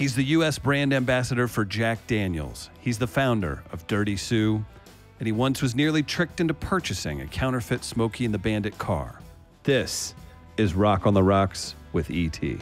He's the U.S. brand ambassador for Jack Daniels. He's the founder of Dirty Sue, and he once was nearly tricked into purchasing a counterfeit Smokey and the Bandit car. This is Rock on the Rocks with E.T.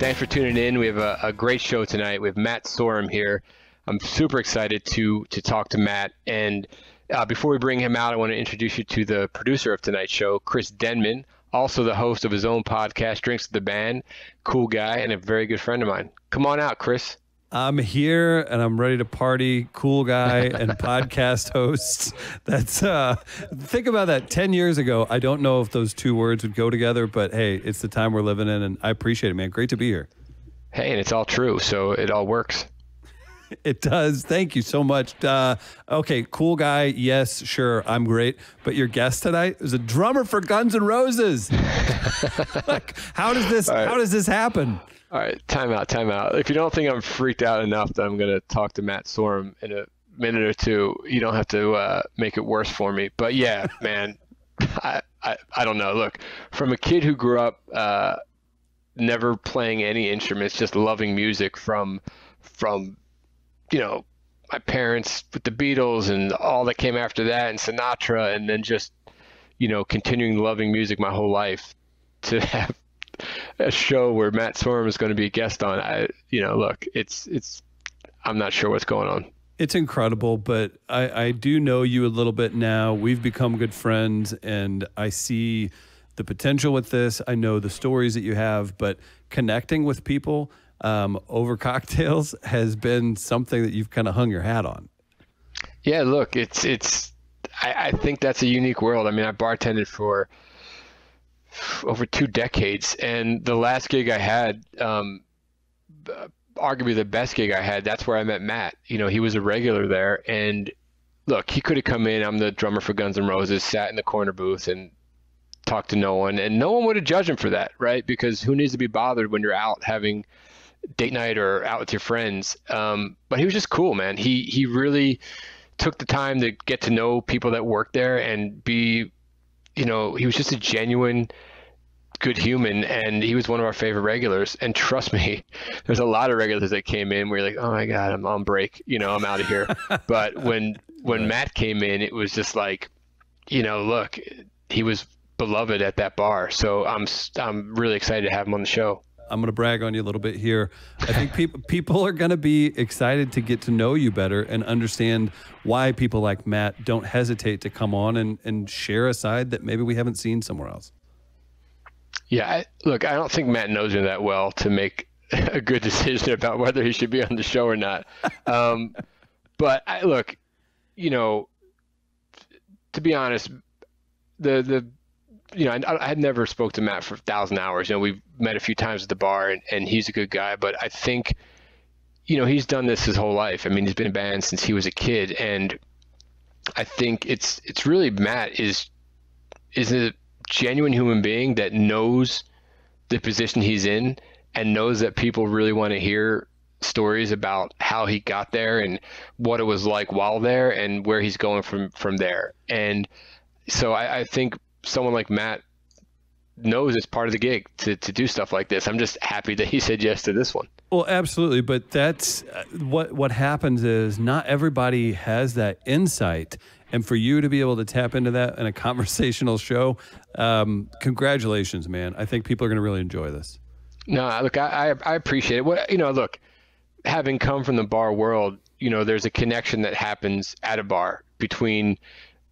Thanks for tuning in. We have a, a great show tonight. We have Matt Sorum here. I'm super excited to to talk to Matt. And uh, before we bring him out, I want to introduce you to the producer of tonight's show, Chris Denman, also the host of his own podcast, Drinks with the Band. Cool guy and a very good friend of mine. Come on out, Chris. I'm here and I'm ready to party. Cool guy and podcast host. That's uh think about that 10 years ago. I don't know if those two words would go together, but hey, it's the time we're living in and I appreciate it, man. Great to be here. Hey, and it's all true, so it all works. It does. Thank you so much. Uh, okay, cool guy. Yes, sure. I'm great. But your guest tonight is a drummer for Guns N' Roses. like, how does this right. how does this happen? All right, time out, time out. If you don't think I'm freaked out enough that I'm going to talk to Matt Sorum in a minute or two, you don't have to uh, make it worse for me. But yeah, man, I, I, I don't know. Look, from a kid who grew up uh, never playing any instruments, just loving music from from you know my parents with the Beatles and all that came after that, and Sinatra, and then just you know continuing loving music my whole life to have a show where Matt Sorum is going to be a guest on. I, you know, look, it's it's. I'm not sure what's going on. It's incredible, but I, I do know you a little bit now. We've become good friends, and I see the potential with this. I know the stories that you have, but connecting with people um, over cocktails has been something that you've kind of hung your hat on. Yeah, look, it's it's. I, I think that's a unique world. I mean, I bartended for over two decades, and the last gig I had, um, arguably the best gig I had, that's where I met Matt. You know, he was a regular there, and look, he could have come in. I'm the drummer for Guns N' Roses, sat in the corner booth and talked to no one, and no one would have judged him for that, right? Because who needs to be bothered when you're out having date night or out with your friends? Um, but he was just cool, man. He he really took the time to get to know people that work there and be, you know, he was just a genuine good human and he was one of our favorite regulars. And trust me there's a lot of regulars that came in where you're like oh my god i'm on break you know i'm out of here. But when when matt came in it was just like you know look he was beloved at that bar. So i'm i'm really excited to have him on the show I'm going to brag on you a little bit here. I think people people are going to be excited to get to know you better and understand why people like Matt don't hesitate to come on and, and share a side that maybe we haven't seen somewhere else. Yeah, I, look, I don't think Matt knows me that well to make a good decision about whether he should be on the show or not. Um, but I, look, you know, to be honest, the the you know, I, I had never spoke to Matt for a thousand hours. You know, we've met a few times at the bar, and, and he's a good guy. But I think, you know, he's done this his whole life. I mean, he's been in band since he was a kid, and I think it's it's really Matt is is a genuine human being that knows the position he's in and knows that people really want to hear stories about how he got there and what it was like while there and where he's going from from there. And so I, I think someone like Matt knows it's part of the gig to, to do stuff like this. I'm just happy that he said yes to this one. Well, absolutely, but that's uh, what what happens is not everybody has that insight, and for you to be able to tap into that in a conversational show, um, congratulations, man! I think people are going to really enjoy this. No, look, I, I appreciate it. What you know, look, having come from the bar world, you know, there's a connection that happens at a bar between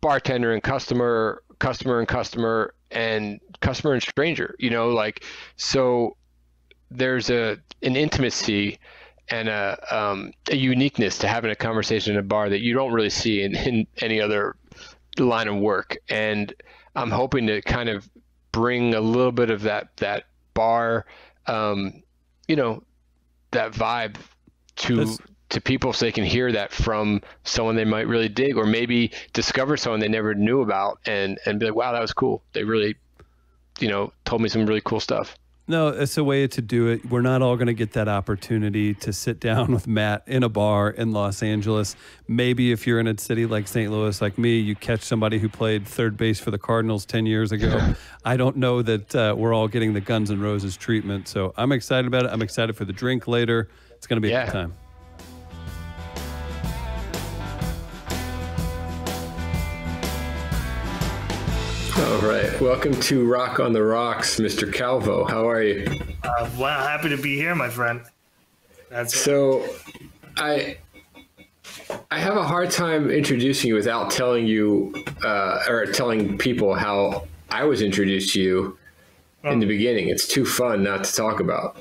bartender and customer, customer and customer, and customer and stranger. You know, like so there's a an intimacy and a um, a uniqueness to having a conversation in a bar that you don't really see in, in any other line of work. And I'm hoping to kind of bring a little bit of that that bar, um, you know, that vibe to That's- to people so they can hear that from someone they might really dig, or maybe discover someone they never knew about and and be like, wow, that was cool. They really, you know, told me some really cool stuff. No, it's a way to do it. We're not all going to get that opportunity to sit down with Matt in a bar in Los Angeles. Maybe if you're in a city like St. Louis, like me, you catch somebody who played third base for the Cardinals 10 years ago. I don't know that uh, we're all getting the Guns N' Roses treatment. So I'm excited about it. I'm excited for the drink later. It's going to be Yeah. a good time. All right. Welcome to Rock on the Rocks, Mr. Calvo. How are you? Uh, wow, happy to be here, my friend. That's So, I I have a hard time introducing you without telling you uh, or telling people how I was introduced to you in the beginning. It's too fun not to talk about.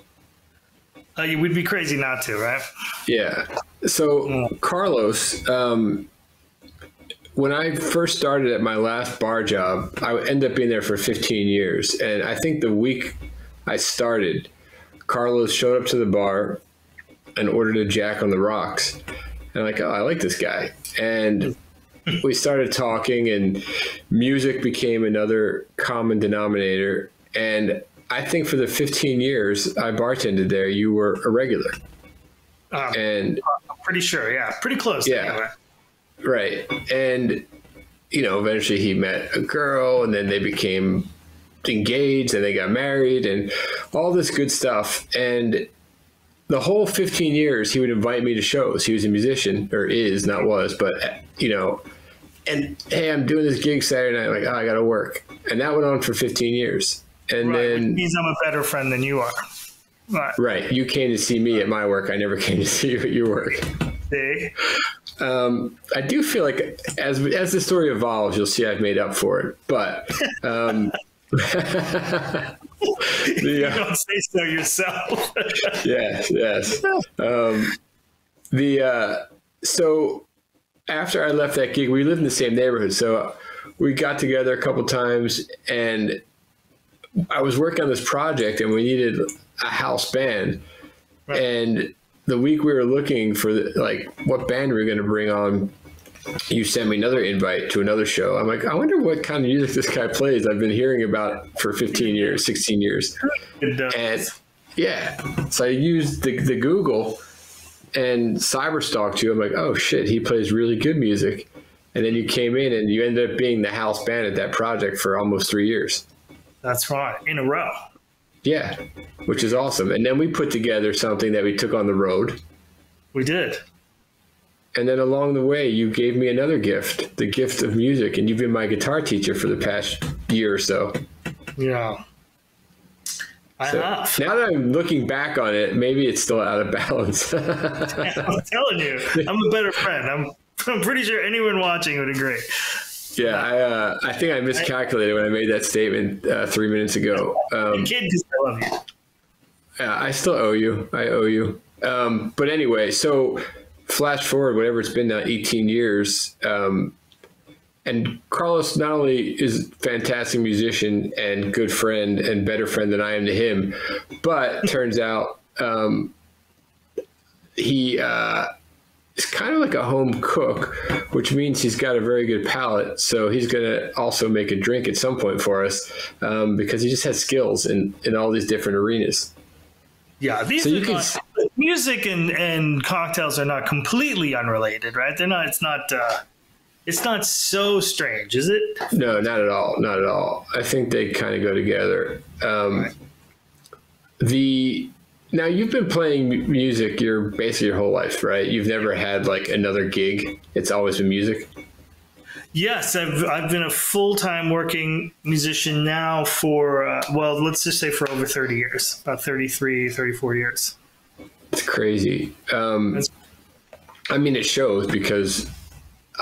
uh, you would be crazy not to, right? Yeah. So Carlos, um, when I first started at my last bar job, I ended up being there for 15 years, and I think the week I started, Carlos showed up to the bar and ordered a Jack on the Rocks, and I'm like, oh, I like this guy, and we started talking, and music became another common denominator, and I think for the 15 years I bartended there, you were a regular, Um, and I'm pretty sure, yeah, pretty close. Yeah. anyway. Right. And, you know, eventually he met a girl and then they became engaged and they got married and all this good stuff. And the whole 15 years he would invite me to shows. He was a musician, or is, not was, but, you know, and hey, I'm doing this gig Saturday night. Like, oh, I got to work. And that went on for 15 years. And Right, then, means I'm a better friend than you are. Right. right, you came to see me at my work. I never came to see you at your work. See? Um, I do feel like as as the story evolves, you'll see I've made up for it. But um, the, uh, don't say so yourself. yes, yes. Um, the uh, so after I left that gig, we lived in the same neighborhood, so we got together a couple times, and I was working on this project, and we needed a house band, Right. and the week we were looking for the, like what band we are going to bring on you sent me another invite to another show i'm like i wonder what kind of music this guy plays i've been hearing about it for 15 years 16 years It does. and yeah so i used the, the google and cyber stalked you i'm like oh shit he plays really good music and then you came in and you ended up being the house band at that project for almost three years That's right. In a row. Yeah which is awesome and then we put together something that we took on the road We did. And then along the way, you gave me another gift, the gift of music, and you've been my guitar teacher for the past year or so. Yeah. I So have. now that I'm looking back on it, maybe it's still out of balance. I'm telling you, I'm a better friend. I'm, I'm pretty sure anyone watching would agree. yeah, I, uh, I think I miscalculated when I made that statement uh, three minutes ago. Um, Kid, because I love you. yeah, I still owe you. I owe you. Um, but anyway, so flash forward, whatever it's been now, 18 years. Um, and Carlos not only is a fantastic musician and good friend and better friend than I am to him, but turns out um, he uh, is kind of like a home cook, which means he's got a very good palate. So he's going to also make a drink at some point for us um, because he just has skills in, in all these different arenas. Yeah, these So you can not, music and, and cocktails are not completely unrelated, right? They're not. It's not. Uh, it's not so strange, is it? No, not at all. Not at all. I think they kind of go together. Um, the now you've been playing music your basically your whole life, right? You've never had like another gig. It's always been music. Yes, I've I've been a full time working musician now for uh, well, let's just say for over thirty years, about 33, 34 years. It's crazy. Um, That's- I mean, it shows because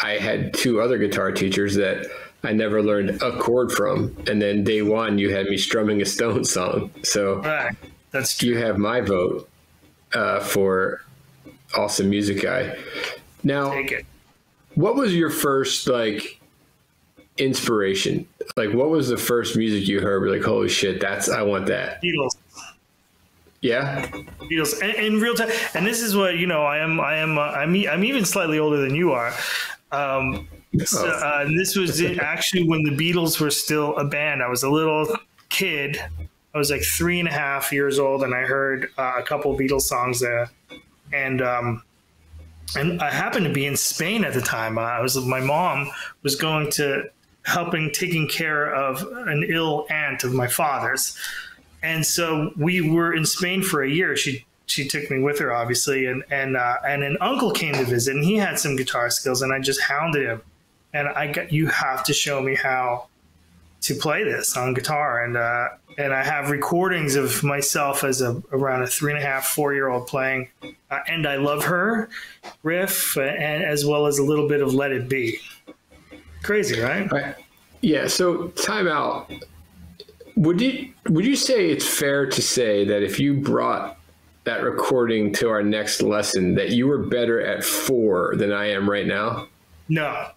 I had two other guitar teachers that I never learned a chord from, and then day one you had me strumming a Stone song. So Right, that's true. you have my vote uh, for awesome music guy. Now, what was your first like inspiration? Like, what was the first music you heard? Like, holy shit, that's I want that. Beatles. Yeah, Beatles in, in real time, and this is what you know. I am. I am. Uh, I'm. I'm even slightly older than you are. Um, so, uh, this was actually when the Beatles were still a band. I was a little kid. I was like three and a half years old, and I heard uh, a couple Beatles songs there, and um, and I happened to be in Spain at the time. Uh, I was my mom was going to helping taking care of an ill aunt of my father's, and so we were in Spain for a year. She she took me with her, obviously, and and uh, and an uncle came to visit, and he had some guitar skills, and I just hounded him, and I got you have to show me how to play this on guitar, and uh, and I have recordings of myself as a around a three and a half, four year old playing, uh, and I love her riff, and as well as a little bit of Let It Be. Crazy, right? right. Yeah. So time out. Would you would you say it's fair to say that if you brought that recording to our next lesson, that you were better at four than I am right now? No.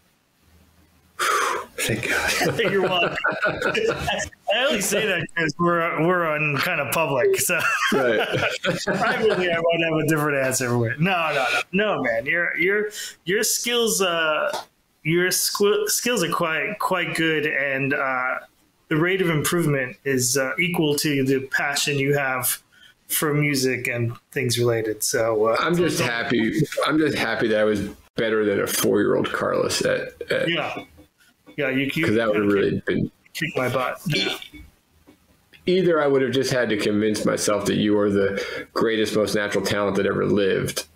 Thank God. You're welcome. I only say that because we're we're on kind of public, so Right. privately I might have a different answer. No, no, no, no, man. Your your your skills, uh, your skills are quite quite good, and uh, the rate of improvement is uh, equal to the passion you have for music and things related. So uh, I'm just happy. I'm just happy that I was better than a four year old Carlos at, at yeah, yeah. You because that would have really been kick my butt. Yeah. either I would have just had to convince myself that you are the greatest, most natural talent that ever lived,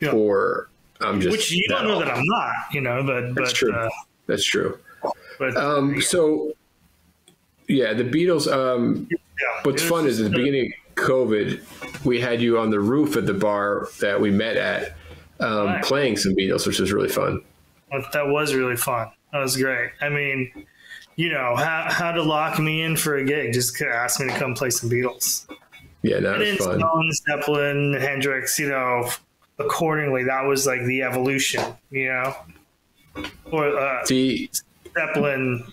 Yeah. or I'm just Which you don't know that I'm not, you know, but That's but true. Uh, That's true. but Um, so, yeah, the Beatles. Um, yeah, what's fun is at the uh, beginning of COVID, we had you on the roof at the bar that we met at, um, Right. playing some Beatles, which was really fun. That that was really fun. That was great. I mean, you know, how, how to lock me in for a gig. Just ask me to come play some Beatles. Yeah, that And was then fun. Stones, Zeppelin, Hendrix, you know, accordingly, that was like the evolution, you know? Or uh, The Zeppelin,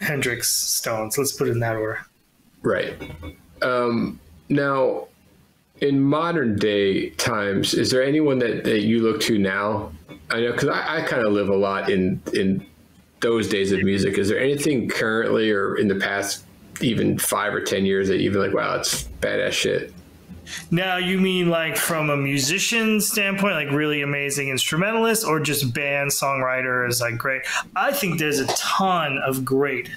Hendrix, Stones. Let's put it in that order. Right. Um, now, in modern day times, is there anyone that, that you look to now? I know because I, I kind of live a lot in in those days of music. Is there anything currently or in the past, even five or ten years, that you've been like, wow, it's badass shit? Now, you mean like from a musician standpoint, like really amazing instrumentalists, or just band songwriters, like great? I think there's a ton of great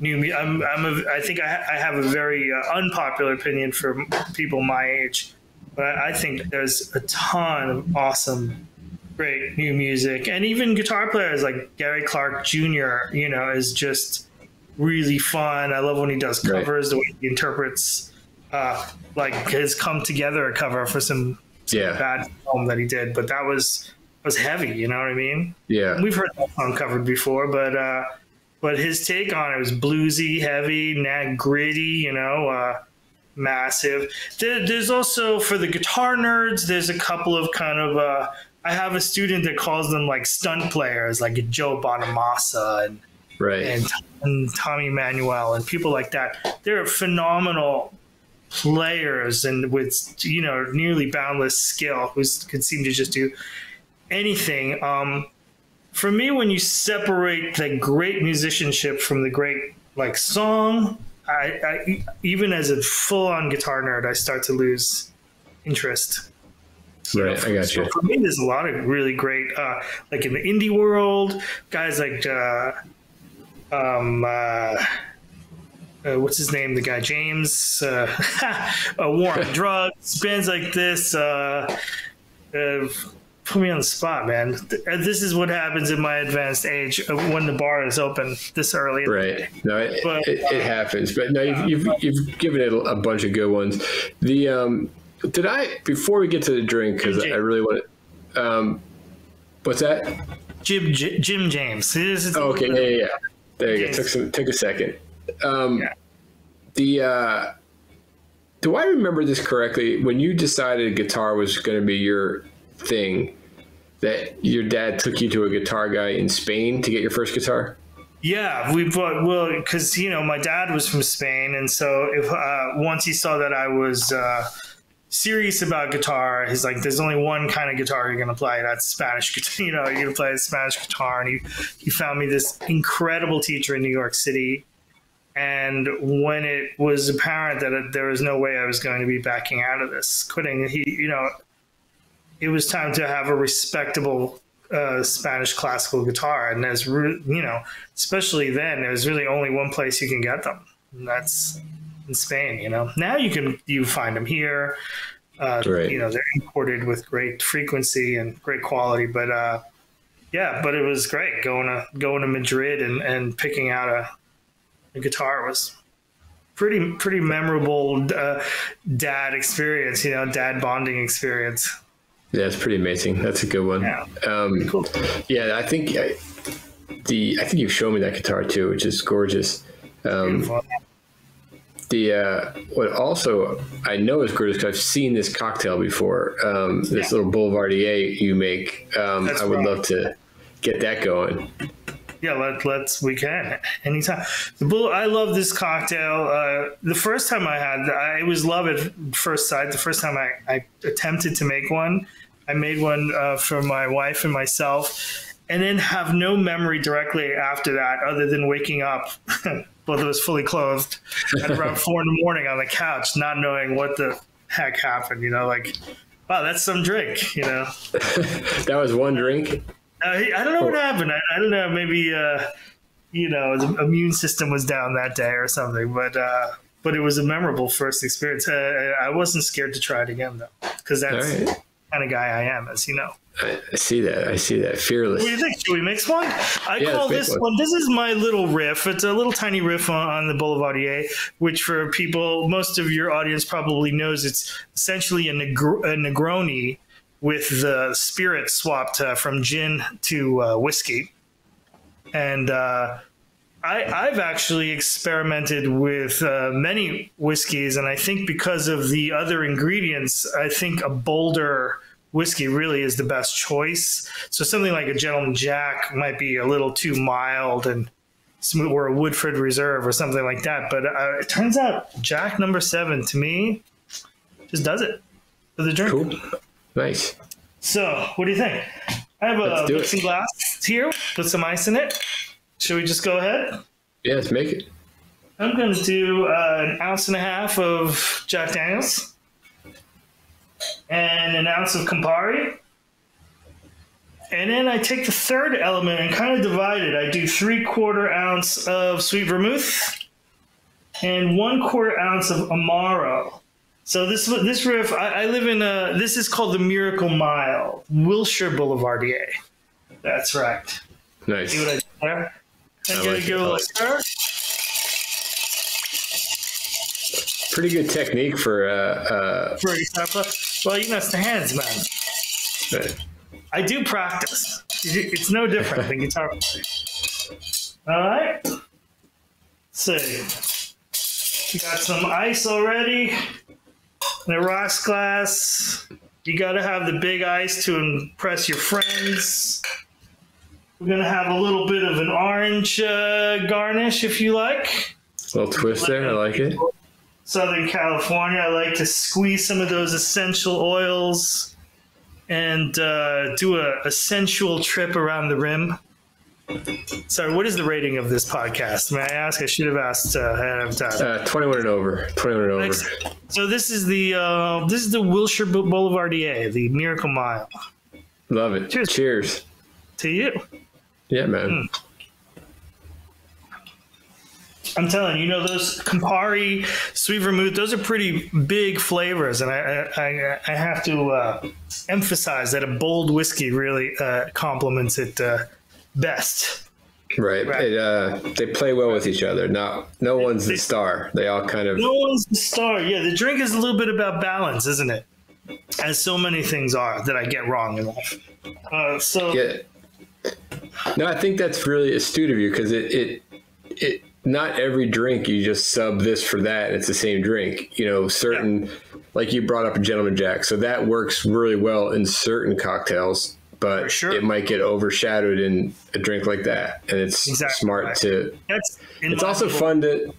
new. mu- I'm, I'm a, I think I, ha- I have a very uh, unpopular opinion for people my age, but I think there's a ton of awesome, great new music, and even guitar players like Gary Clark Jr. You know, is just really fun. I love when he does Right. covers, the way he interprets uh, like his come together cover for some Yeah, bad film that he did, but that was was heavy. You know what I mean? yeah, We've heard that song covered before, but uh, but his take on it was bluesy, heavy, nag gritty. You know, uh, massive. There, there's also for the guitar nerds. There's a couple of kind of. I have a student that calls them like stunt players, like Joe Bonamassa and right. and, and Tommy Emmanuel and people like that. They're phenomenal players and with you know nearly boundless skill who could seem to just do anything. Um, for me, when you separate the great musicianship from the great like song, I, I even as a full-on guitar nerd, I start to lose interest. Right. I got So you. for me, there's a lot of really great, uh, like in the indie world, guys like, uh, um, uh, uh, what's his name? The guy James, uh, uh, War on Drugs, bands like this. Uh, uh, put me on the spot, man. Uh, This is what happens in my advanced age uh, when the bar is open this early. Right. No, it, But, it, it happens. But no, you've, you've, you've given it a bunch of good ones. The um, did I before we get to the drink because I really want to. Um, what's that? Jim, J- Jim James. Oh, okay. Yeah, yeah, yeah. There you go. Took some. Took a second. Um, Yeah. The uh, do I remember this correctly? When you decided guitar was going to be your thing, that your dad took you to a guitar guy in Spain to get your first guitar. Yeah, we bought well because you know my dad was from Spain, and so if uh, once he saw that I was uh, serious about guitar, he's like, "There's only one kind of guitar you're gonna play. That's Spanish guitar. You know, you're gonna play Spanish guitar." And he he found me this incredible teacher in New York City, And when it was apparent that there was no way I was going to be backing out of this, quitting, he, you know, it was time to have a respectable uh, Spanish classical guitar. And there's, you know, especially then, there's really only one place you can get them, and that's in Spain. You know, now you can you find them here. Uh, right. You know, they're imported with great frequency and great quality, but uh, yeah, but it was great going to going to Madrid and, and picking out a, a guitar was pretty pretty memorable uh, dad experience. You know, dad bonding experience. Yeah, it's pretty amazing. That's a good one. Yeah, um, cool. yeah I think I, the I think you've shown me that guitar too, which is gorgeous. Um, the uh, what also I know is gorgeous because I've seen this cocktail before. Um, this yeah. little Boulevardier you make. Um, I would right. love to get that going. Yeah, let, let's we can anytime. The bull, I love this cocktail. Uh, the first time I had, I was love at first sight. The first time I, I attempted to make one, I made one uh, for my wife and myself, and then have no memory directly after that, other than waking up. both of us fully clothed at around four in the morning on the couch, not knowing what the heck happened. You know, like, wow, that's some drink. You know, that was one drink. Uh, I don't know what happened. I, I don't know. Maybe uh, you know the immune system was down that day or something. But uh, but it was a memorable first experience. Uh, I wasn't scared to try it again though, because that's right. the kind of guy I am, as you know. I, see that. I see that. Fearless. What do you think? Should we mix one? I yeah, call this one. one. This is my little riff. It's a little tiny riff on, on, the Boulevardier, which for people, most of your audience probably knows, it's essentially a, Negr- a Negroni with the spirit swapped uh, from gin to uh, whiskey. And uh, I, have actually experimented with uh, many whiskeys, and I think because of the other ingredients, I think a bolder whiskey really is the best choice. So something like a Gentleman Jack might be a little too mild and smooth, or a Woodford Reserve or something like that. But uh, it turns out Jack Number Seven to me just does it for the drink. Cool. Nice. So, what do you think? I have a mixing glass here. Put some ice in it. Should we just go ahead? Let's make it. I'm going to do uh, an ounce and a half of Jack Daniels and an ounce of Campari. And then I take the third element and kind of divide it. I do three quarter ounce of sweet vermouth and one quarter ounce of Amaro. So this this riff, I, I live in a. This is called the Miracle Mile, Wilshire Boulevardier. That's right. Nice. See what I did there? I like give a little stir. Pretty good technique for uh, uh for example. Well, you know, it's the hands, man. Right. I do practice. It's no different than guitar All right. So, you got some ice already in a rocks glass. You got to have the big ice to impress your friends. We're going to have a little bit of an orange uh, garnish if you like. A little twist there. I like it. Southern California. I like to squeeze some of those essential oils and uh, do a, a, sensual trip around the rim. Sorry, what is the rating of this podcast? May I ask? I should have asked uh, ahead of time. Uh, Twenty-one and over. Twenty-one and over. So this is the uh, this is the Wilshire Boulevardier, the Miracle Mile. Love it. Cheers. Cheers. To you. Yeah, man. Mm. I'm telling you, you know those Campari, sweet vermouth, those are pretty big flavors, and I I, I have to uh, emphasize that a bold whiskey really uh, complements it uh, best. Right. right. It, uh, they play well with each other. Not no one's the star. They all kind of. No one's the star. Yeah, the drink is a little bit about balance, isn't it? As so many things are that I get wrong in life. Uh, so. Yeah. No, I think that's really astute of you because it, it it not every drink you just sub this for that and it's the same drink you know certain yeah. like you brought up a gentleman jack so that works really well in certain cocktails but sure. it might get overshadowed in a drink like that and it's exactly smart right. to That's it's also fun to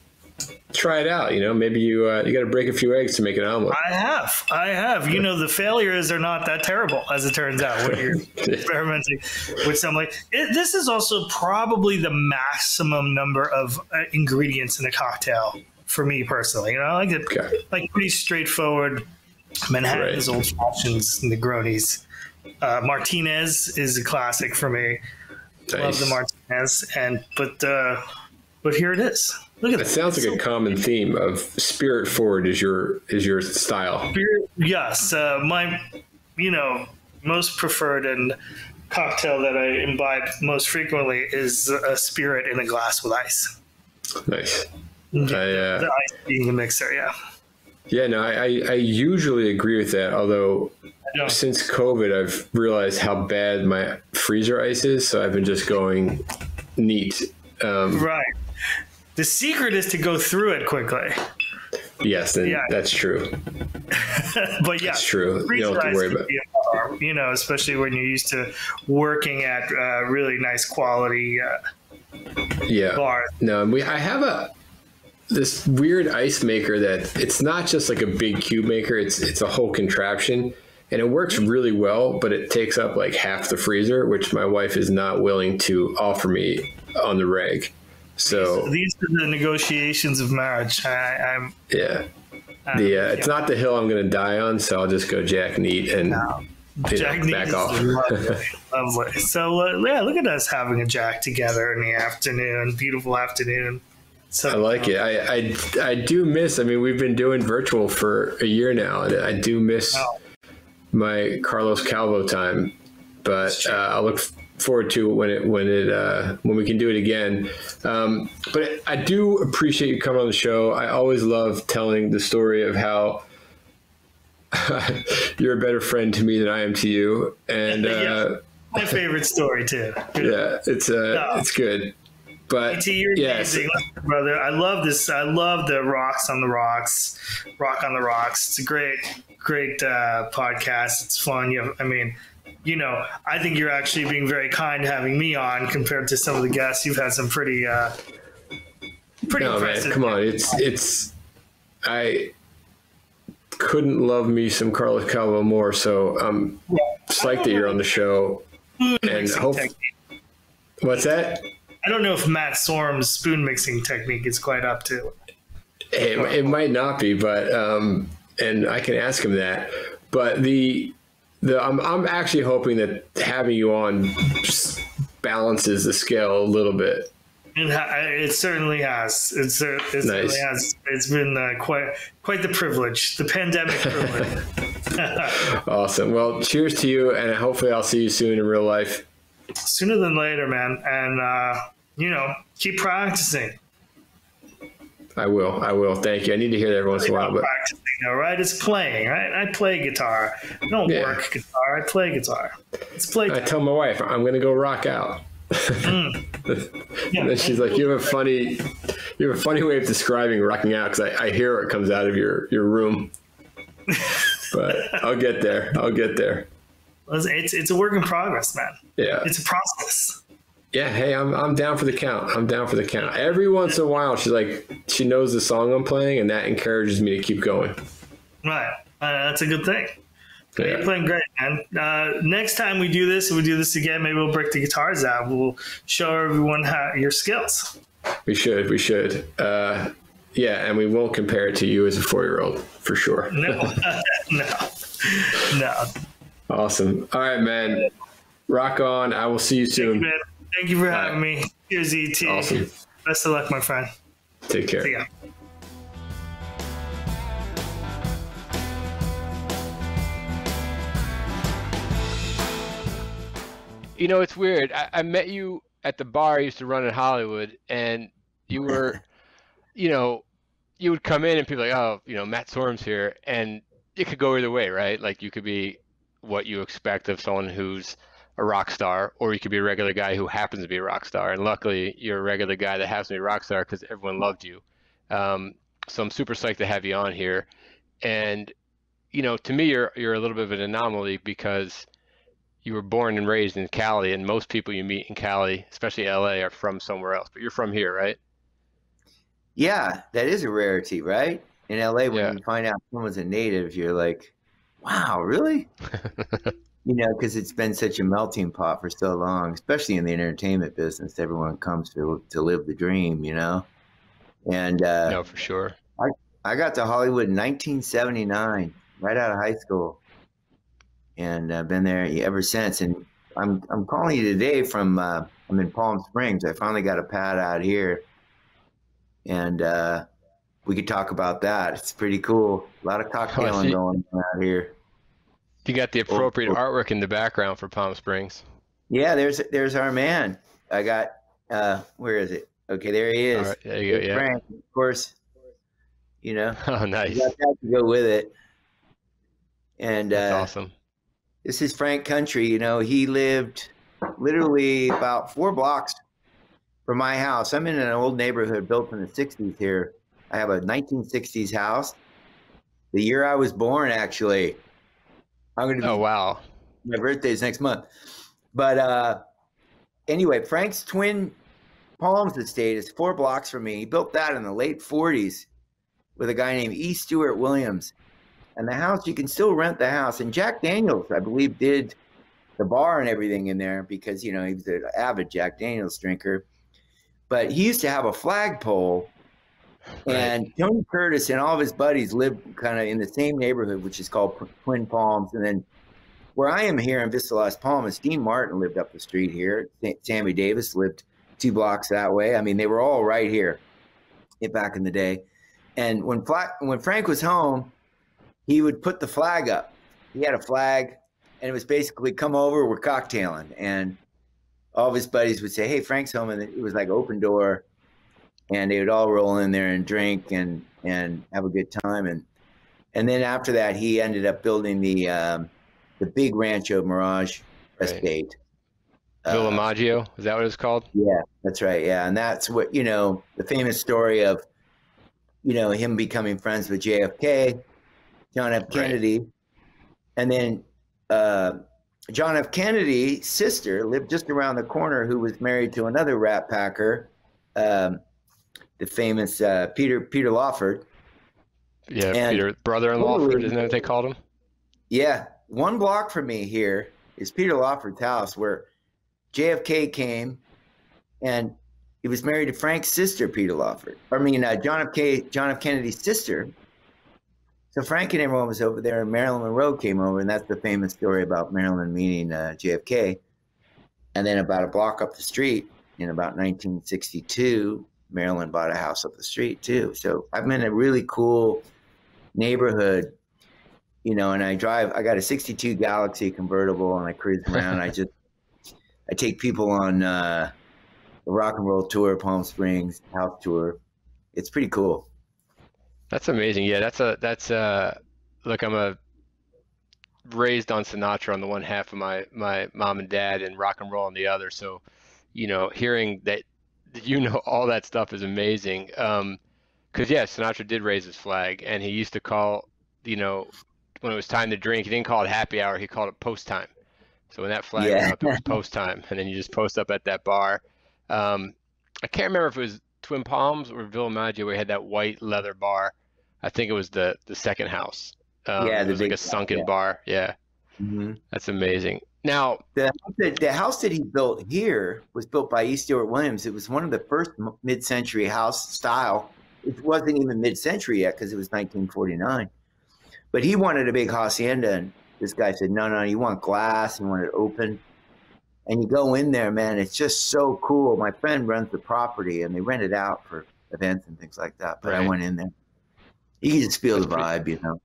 try it out. You know, maybe you uh, you got to break a few eggs to make an omelet. I have, I have. You know, the failures are not that terrible, as it turns out, when you're experimenting with something. Like, it, this is also probably the maximum number of uh, ingredients in a cocktail for me personally. You know, I like it Okay. like pretty straightforward. Manhattan's Right. old fashions, Negronis. Uh, Martinez is a classic for me. Love the Martinez, and but uh, but here it is. Look at It that. sounds like a common theme of spirit forward is your is your style. beer. Yes, uh, my you know most preferred and cocktail that I imbibe most frequently is a spirit in a glass with ice. Nice. I, The uh, ice being the mixer, yeah. yeah, no, I, I I usually agree with that. Although since COVID, I've realized how bad my freezer ice is, so I've been just going neat. Um, Right. The secret is to go through it quickly. yes, Yeah. that's true. but yeah, That's true. You don't have to worry about. bar, You know, especially when you're used to working at uh, really nice quality uh, Yeah. bars. No, and we I have a this weird ice maker that it's not just like a big cube maker. It's it's a whole contraption, and it works really well. But it takes up like half the freezer, which my wife is not willing to offer me on the reg. So These are the negotiations of marriage. I, I'm yeah, the uh, it's not the hill I'm going to die on. So I'll just go Jack Neat and know, Jack Neat back off. lovely, lovely. So uh, yeah, look at us having a Jack together in the afternoon, beautiful afternoon. So I like it. I, I I do miss. I mean, we've been doing virtual for a year now, and I do miss Oh. my Carlos Calvo time. But uh, I look forward to when it when it uh, when we can do it again. Um, but I do appreciate you coming on the show. I always love telling the story of how. You're a better friend to me than I am to you, and uh, my favorite story too. yeah, it's uh, No. it's good. But T, you're yes, amazing, brother. I love this. I love the rocks on the rocks, rock on the rocks. It's a great, great uh, podcast. It's fun. You, I mean, you know, I think you're actually being very kind having me on compared to some of the guests. You've had some pretty, uh, pretty No, man, impressive. come on. It's it's I couldn't love me some Carlos Calvo more. So I'm psyched that you're on the show. And hope-. What's that? I don't know if Matt Sorum's spoon mixing technique is quite up to. It, it might not be, but um, and I can ask him that. But the the I'm I'm actually hoping that having you on balances the scale a little bit. It, ha- it certainly has. It's, It certainly has. It's been uh, quite quite the privilege, the pandemic privilege. Awesome. Well, cheers to you, and hopefully I'll see you soon in real life. Sooner than later, man. And uh, you know, keep practicing. I will. I will. Thank you. I need to hear that every once in a while, but practicing, all right? It's playing, right? I play guitar. I don't Yeah. work guitar. I play guitar. It's play. I tell my wife I'm going to go rock out. yeah. Mm. And then she's like, "You have a funny, you have a funny way of describing rocking out because I, I hear it comes out of your your room." But I'll get there. I'll get there. It's it's a work in progress, man. Yeah, It's a process. Yeah. Hey, I'm I'm down for the count. I'm down for the count. Every once in a while, she's like, she knows the song I'm playing, and that encourages me to keep going. Right. Uh, that's a good thing. You're playing great, man. Uh, next time we do this, we do this again. Maybe we'll break the guitars out. We'll show everyone how your skills. We should. We should. Uh, yeah, and we won't compare it to you as a four year old for sure. No, no, no. Awesome. All right, man. Rock on. I will see you soon. Man, thank you for having right. me. Here's ET. Awesome. Best of luck, my friend. Take care. See ya. You know, it's weird. I, I met you at the bar I used to run in Hollywood, and you were, you know, you would come in and people like, oh, you know, Matt Sorum's here, and it could go either way, right? Like you could be what you expect of someone who's a rock star, or you could be a regular guy who happens to be a rock star. And luckily, you're a regular guy that happens to be a rock star because everyone loved you. Um, so I'm super psyched to have you on here. And you know, to me, you're you're a little bit of an anomaly because you were born and raised in Cali, and most people you meet in Cali, especially LA, are from somewhere else. But you're from here, right? Yeah, that is a rarity, right? In LA, when Yeah. you find out someone's a native, you're like, wow, really? you know, because it's been such a melting pot for so long, especially in the entertainment business. Everyone comes to to live the dream, you know. And uh, no, for sure. I I got to Hollywood in 1979, right out of high school, and I've been there ever since. And I'm I'm calling you today from uh, I'm in Palm Springs. I finally got a pad out here, and uh, we could talk about that. It's pretty cool. A lot of cocktailing see- going on out here. You got the appropriate oh. artwork in the background for Palm Springs. Yeah, there's there's our man. I got uh, where is it? Okay, there he is. All right, there you go. Yeah. Frank, of course. You know, Oh, nice. got that to go with it. And That's uh, awesome. this is Frank Country. You know, he lived literally about four blocks from my house. I'm in an old neighborhood built in the 60s here. I have a 1960s house. The year I was born, actually. I'm going to be, Oh, wow. my birthday's next month. But uh, anyway, Frank's Twin Palms estate is four blocks from me. He built that in the late 40s with a guy named E. Stewart Williams. And the house, you can still rent the house. And Jack Daniels, I believe, did the bar and everything in there because, you know, he was an avid Jack Daniels drinker. But he used to have a flagpole. And Tony Curtis and all of his buddies lived kind of in the same neighborhood, which is called Twin Palms. And then where I am here in Vista Las Palmas, Dean Martin lived up the street here. Sammy Davis lived two blocks that way. I mean, they were all right here eh, back in the day. And when Fla- when Frank was home, he would put the flag up. He had a flag, and it was basically "Come over, we're cocktailing." And all of his buddies would say, "Hey, Frank's home," and it was like open door, and they would all roll in there and drink and and have a good time. And and then after that, he ended up building the um, the big Rancho Mirage Right. estate. Villa Uh, Maggio, is that what it's called? yeah, that's right. Yeah, and that's what you know the famous story of, you know, him becoming friends with JFK, John F. Kennedy, and then uh, John F. Kennedy's sister lived just around the corner, who was married to another rat packer, um, the famous uh, Peter Peter Lawford. Yeah, And- Peter, brother-in-law, Totally. isn't that what they called him? Yeah, one block from me here is Peter Lawford's house, where JFK came, and he was married to Frank's sister, Peter Lawford. I mean, uh, John F. K. John F. Kennedy's sister. So Frank and everyone was over there, and Marilyn Monroe came over, and that's the famous story about Marilyn meeting uh, JFK. And then about a block up the street, in about 1962, Marilyn bought a house up the street too. So I'm in a really cool neighborhood you know, and I drive. I got a '62 Galaxie convertible, and I cruise around. I just, I take people on uh, the rock and roll tour, Palm Springs house tour. It's pretty cool. That's amazing. Yeah, that's a that's uh look, I'm a raised on Sinatra on the one half of my my mom and dad and rock and roll on the other. So, you know, hearing that you know all that stuff is amazing. Um, 'cause yeah, Sinatra did raise his flag and he used to call, you know, when it was time to drink, he didn't call it happy hour, he called it post time. So when that flag Yeah. went up, it was post time, and then you just post up at that bar. Um, I can't remember if it was Twin Palms or Villa Maggio where he had that white leather bar. I think it was the the second house. Um, Yeah, it was like big a sunken yeah. bar. Yeah, hmm that's amazing. Now, The, the house that he built here was built by E. Stewart Williams. It was one of the first mid-century house style. It wasn't even mid-century yet because it was 1949. But he wanted a big hacienda, and this guy said, "No, no, you want glass. You want it open." And you go in there, man. It's just so cool. My friend runs the property, and they rent it out for events and things like that. But I went in there. You can just feel That's the vibe, you know.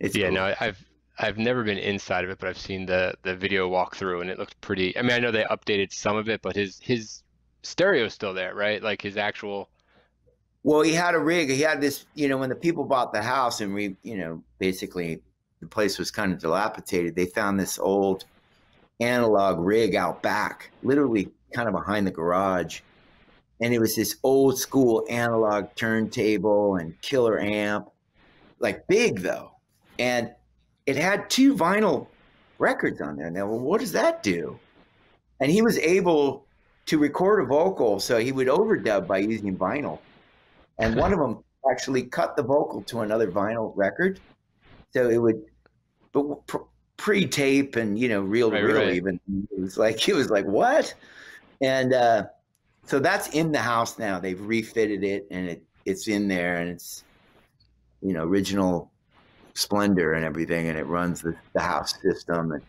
It's yeah, cool. no, I've I've never been inside of it, but I've seen the the video walkthrough, and it looked pretty. I mean, I know they updated some of it, but his his stereo's still there, right? Like his actual. Well, he had a rig. He had this, you know, when the people bought the house and we, you know, basically the place was kind of dilapidated. They found this old analog rig out back, literally kind of behind the garage. And it was this old school analog turntable and killer amp, like big though. And it had two vinyl records on there. Now, well, what does that do? And he was able to record a vocal, so he would overdub by using vinyl and one of them actually cut the vocal to another vinyl record, so it would, but pre-tape and you know reel to reel even. It was like it was like what, and uh, so that's in the house now. They've refitted it and it it's in there and it's you know original splendor and everything, and it runs the, the house system and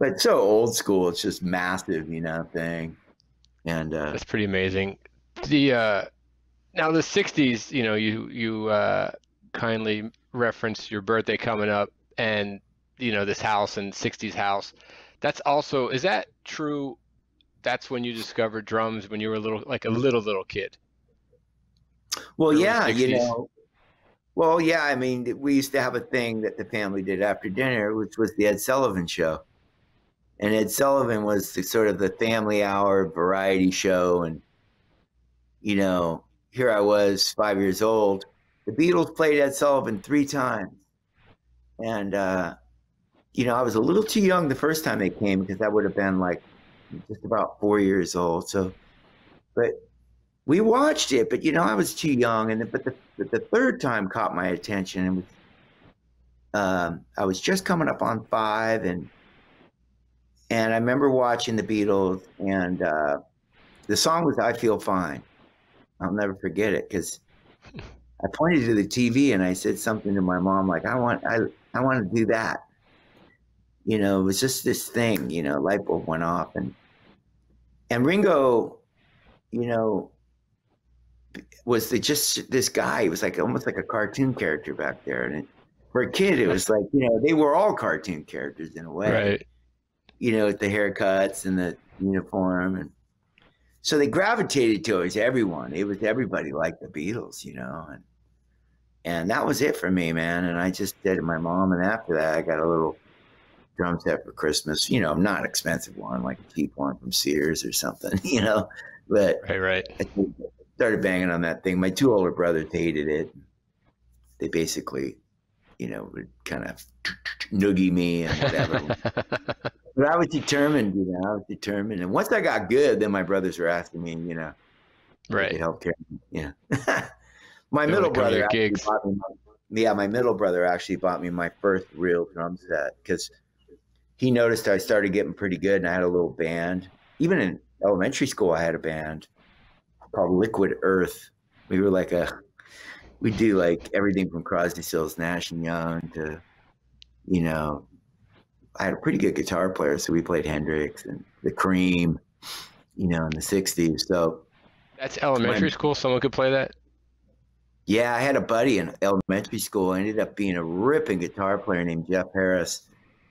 but so old school. It's just massive, you know, thing. And uh, that's pretty amazing. The uh, now the '60s, you know, you you uh, kindly reference your birthday coming up, and you know this house and '60s house. That's also is that true? That's when you discovered drums when you were a little like a little little kid. Well, yeah, 60s. you know. Well, yeah, I mean, we used to have a thing that the family did after dinner, which was the Ed Sullivan Show and Ed Sullivan was the, sort of the family hour variety show. And, you know, here I was five years old. The Beatles played Ed Sullivan three times. And, uh, you know, I was a little too young the first time they came because that would have been like just about four years old. So, but we watched it, but you know, I was too young. And but the, but the third time caught my attention and um, I was just coming up on five and and I remember watching the Beatles, and uh, the song was "I Feel Fine." I'll never forget it because I pointed to the TV and I said something to my mom like, "I want, I, I want to do that." You know, it was just this thing. You know, light bulb went off, and and Ringo, you know, was the, just this guy. He was like almost like a cartoon character back there, and it, for a kid, it was like you know they were all cartoon characters in a way. Right you know, with the haircuts and the uniform. And so they gravitated towards everyone. It was everybody like the Beatles, you know, and, and that was it for me, man. And I just did it my mom. And after that, I got a little drum set for Christmas, you know, not expensive one, like a cheap one from Sears or something, you know, but right, right. I started banging on that thing. My two older brothers hated it. They basically, you know, would kind of noogie me and whatever. But I was determined, you know, I was determined. And once I got good, then my brothers were asking me, you know, right, help care. Yeah. my they middle brother gigs. Me my, yeah, my middle brother actually bought me my first real drum set because he noticed I started getting pretty good and I had a little band. Even in elementary school, I had a band called Liquid Earth. We were like a, we do like everything from Crosby, Stills, Nash and Young to, you know, I had a pretty good guitar player, so we played Hendrix and the Cream, you know, in the '60s. So that's elementary my, school. Someone could play that. Yeah, I had a buddy in elementary school. I ended up being a ripping guitar player named Jeff Harris.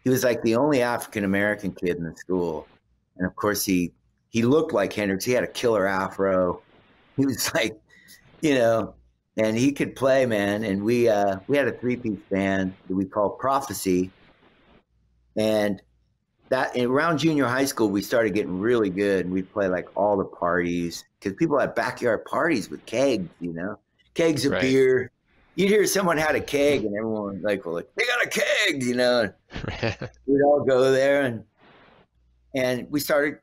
He was like the only African American kid in the school, and of course he he looked like Hendrix. He had a killer afro. He was like, you know, and he could play, man. And we uh, we had a three piece band that we called Prophecy and that around junior high school, we started getting really good. And we'd play like all the parties because people had backyard parties with kegs, you know, kegs of right. beer. You'd hear someone had a keg, and everyone was like, well, like they got a keg, you know. we'd all go there, and and we started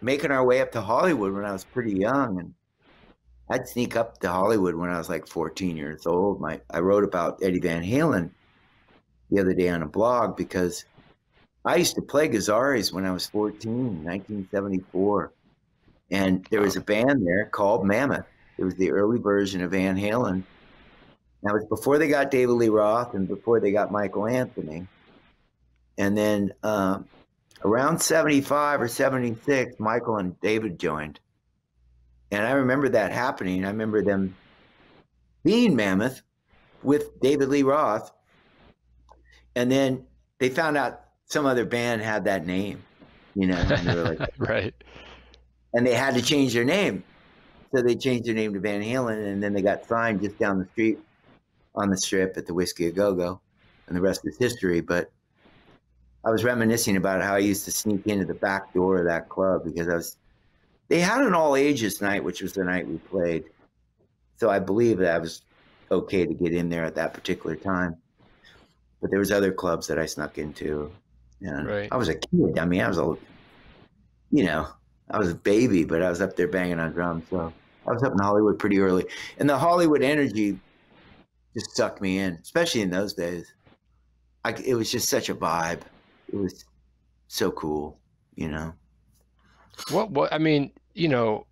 making our way up to Hollywood when I was pretty young, and I'd sneak up to Hollywood when I was like 14 years old. My I wrote about Eddie Van Halen the other day on a blog because I used to play Gazzarri's when I was 14, 1974. And there was a band there called Mammoth. It was the early version of Van Halen. That was before they got David Lee Roth and before they got Michael Anthony. And then um, around 75 or 76, Michael and David joined. And I remember that happening. I remember them being Mammoth with David Lee Roth. And then they found out some other band had that name, you know, like, right. And they had to change their name. So they changed their name to Van Halen and then they got signed just down the street on the strip at the Whisky a Go Go. And the rest is history. But I was reminiscing about how I used to sneak into the back door of that club because I was, they had an all ages night, which was the night we played. So I believe that I was okay to get in there at that particular time. But there was other clubs that I snuck into and right. I was a kid. I mean, I was a, you know, I was a baby, but I was up there banging on drums. So I was up in Hollywood pretty early, and the Hollywood energy just sucked me in, especially in those days. I, it was just such a vibe. It was so cool, you know. What? What? I mean, you know,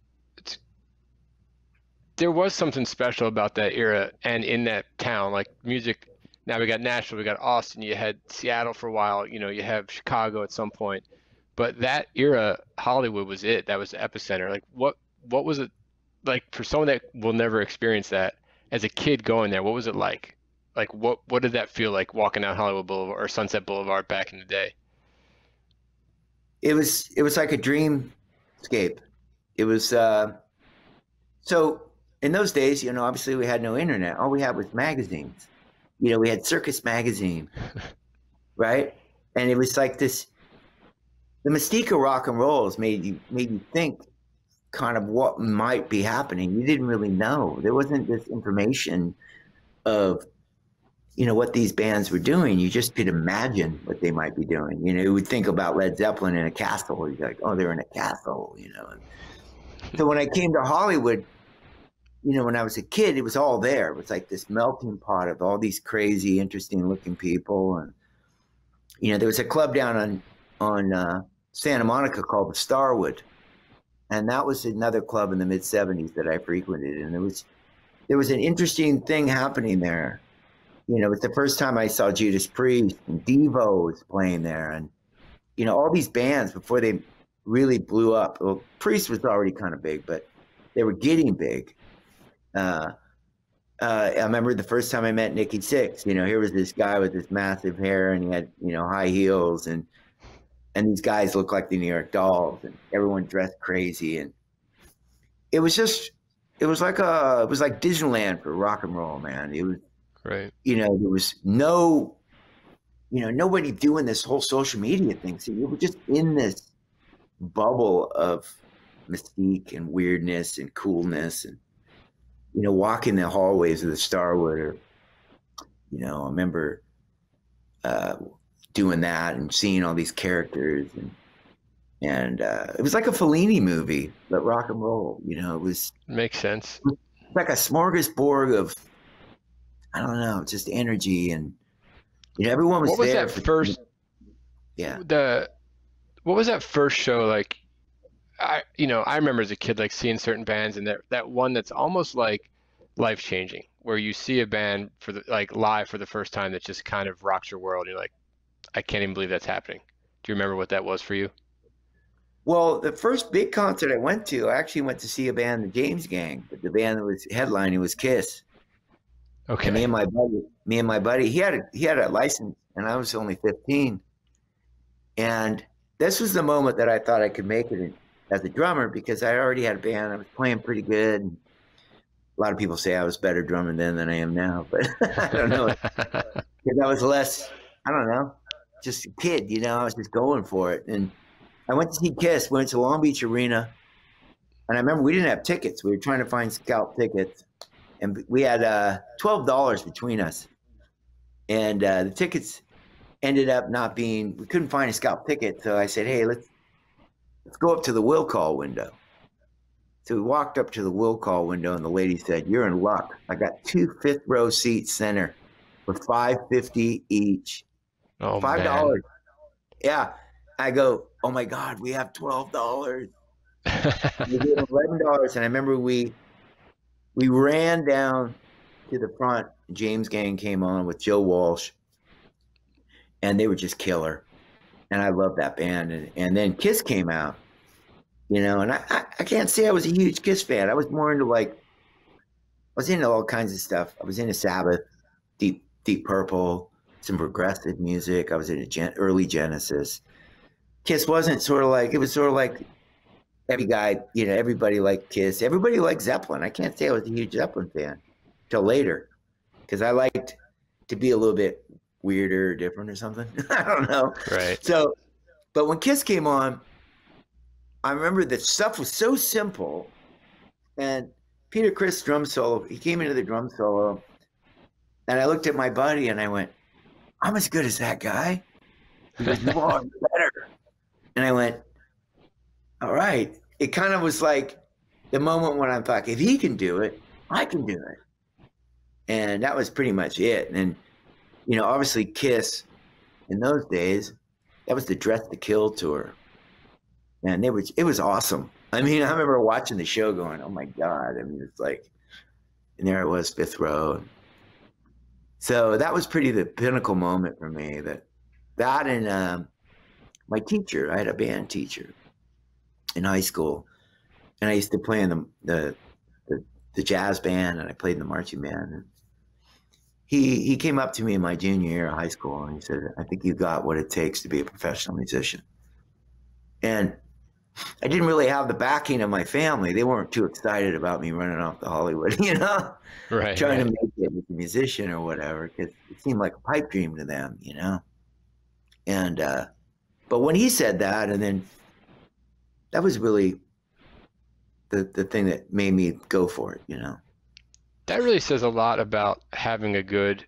there was something special about that era and in that town. Like music. Now we got Nashville, we got Austin. You had Seattle for a while. You know, you have Chicago at some point. But that era, Hollywood was it. That was the epicenter. Like, what? What was it like for someone that will never experience that as a kid going there? What was it like? Like, what? What did that feel like walking down Hollywood Boulevard or Sunset Boulevard back in the day? It was. It was like a dreamscape. It was. Uh, so in those days, you know, obviously we had no internet. All we had was magazines. You know, we had Circus Magazine, right? And it was like this. The mystique of rock and rolls made you made you think kind of what might be happening. You didn't really know. There wasn't this information of you know what these bands were doing. You just could imagine what they might be doing. You know, you would think about Led Zeppelin in a castle. You're like, oh, they're in a castle. You know. So when I came to Hollywood, you know, when I was a kid, it was all there. It was like this melting pot of all these crazy, interesting looking people. And, you know, there was a club down on, on uh, Santa Monica called the Starwood. And that was another club in the mid 70s that I frequented. And there was, there was an interesting thing happening there. You know, it's the first time I saw Judas Priest and Devo was playing there. And, you know, all these bands before they really blew up. Well, Priest was already kind of big, but they were getting big uh, uh, I remember the first time I met Nikki Sixx. You know, here was this guy with this massive hair, and he had you know high heels, and and these guys looked like the New York Dolls, and everyone dressed crazy, and it was just, it was like a, it was like Disneyland for rock and roll, man. It was, right. You know, there was no, you know, nobody doing this whole social media thing. So you were just in this bubble of mystique and weirdness and coolness and you know, walking the hallways of the Starwood, or you know, I remember uh, doing that and seeing all these characters, and and uh, it was like a Fellini movie, but rock and roll. You know, it was makes sense. Like a smorgasbord of, I don't know, just energy and you know, everyone was. What was that first? Yeah. The what was that first show like? I you know I remember as a kid like seeing certain bands and that that one that's almost like life changing where you see a band for the like live for the first time that just kind of rocks your world. You're like, I can't even believe that's happening. Do you remember what that was for you? Well, the first big concert I went to, I actually went to see a band, the James Gang, but the band that was headlining was Kiss. Okay. And me and my buddy, me and my buddy, he had a he had a license, and I was only 15. And this was the moment that I thought I could make it as a drummer because I already had a band. I was playing pretty good. A lot of people say I was better drummer then than I am now, but I don't know. Because I was less, I don't know, just a kid, you know, I was just going for it. And I went to see Kiss, went to Long Beach Arena. And I remember we didn't have tickets. We were trying to find scalp tickets. And we had uh, $12 between us. And uh, the tickets ended up not being, we couldn't find a scalp ticket. So I said, hey, let's let's go up to the will call window. So we walked up to the will call window, and the lady said, "You're in luck. I got two fifth row seats center for five fifty each. Oh, Five dollars. Yeah." I go, "Oh my God, we have twelve dollars." we eleven dollars, and I remember we we ran down to the front. James Gang came on with Joe Walsh, and they were just killer and I love that band. And, and then Kiss came out, you know, and I, I, I, can't say I was a huge Kiss fan. I was more into like, I was into all kinds of stuff. I was into Sabbath, Deep Deep Purple, some progressive music. I was into gen, early Genesis. Kiss wasn't sort of like it was sort of like every guy, you know, everybody liked Kiss. Everybody liked Zeppelin. I can't say I was a huge Zeppelin fan till later because I liked to be a little bit weirder or different or something. I don't know. Right. So, but when Kiss came on, I remember that stuff was so simple. And Peter Criss drum solo, he came into the drum solo, and I looked at my buddy and I went, I'm as good as that guy. He goes, No, I'm better. And I went, All right. It kind of was like, the moment when I'm like, if he can do it, I can do it. And that was pretty much it. And, you know, obviously Kiss in those days, that was the Dress to Kill tour. And it was, it was awesome. I mean, I remember watching the show going, oh my God. I mean, it's like, and there it was, fifth row. So that was pretty the pinnacle moment for me that, that and um, my teacher, I had a band teacher in high school and I used to play in the, the, the, the jazz band and I played in the marching band. And he, he came up to me in my junior year of high school and he said, I think you got what it takes to be a professional musician. And I didn't really have the backing of my family. They weren't too excited about me running off to Hollywood, you know, right, trying right. to make it as a musician or whatever, because it seemed like a pipe dream to them, you know. And uh, but when he said that, and then that was really the the thing that made me go for it, you know. That really says a lot about having a good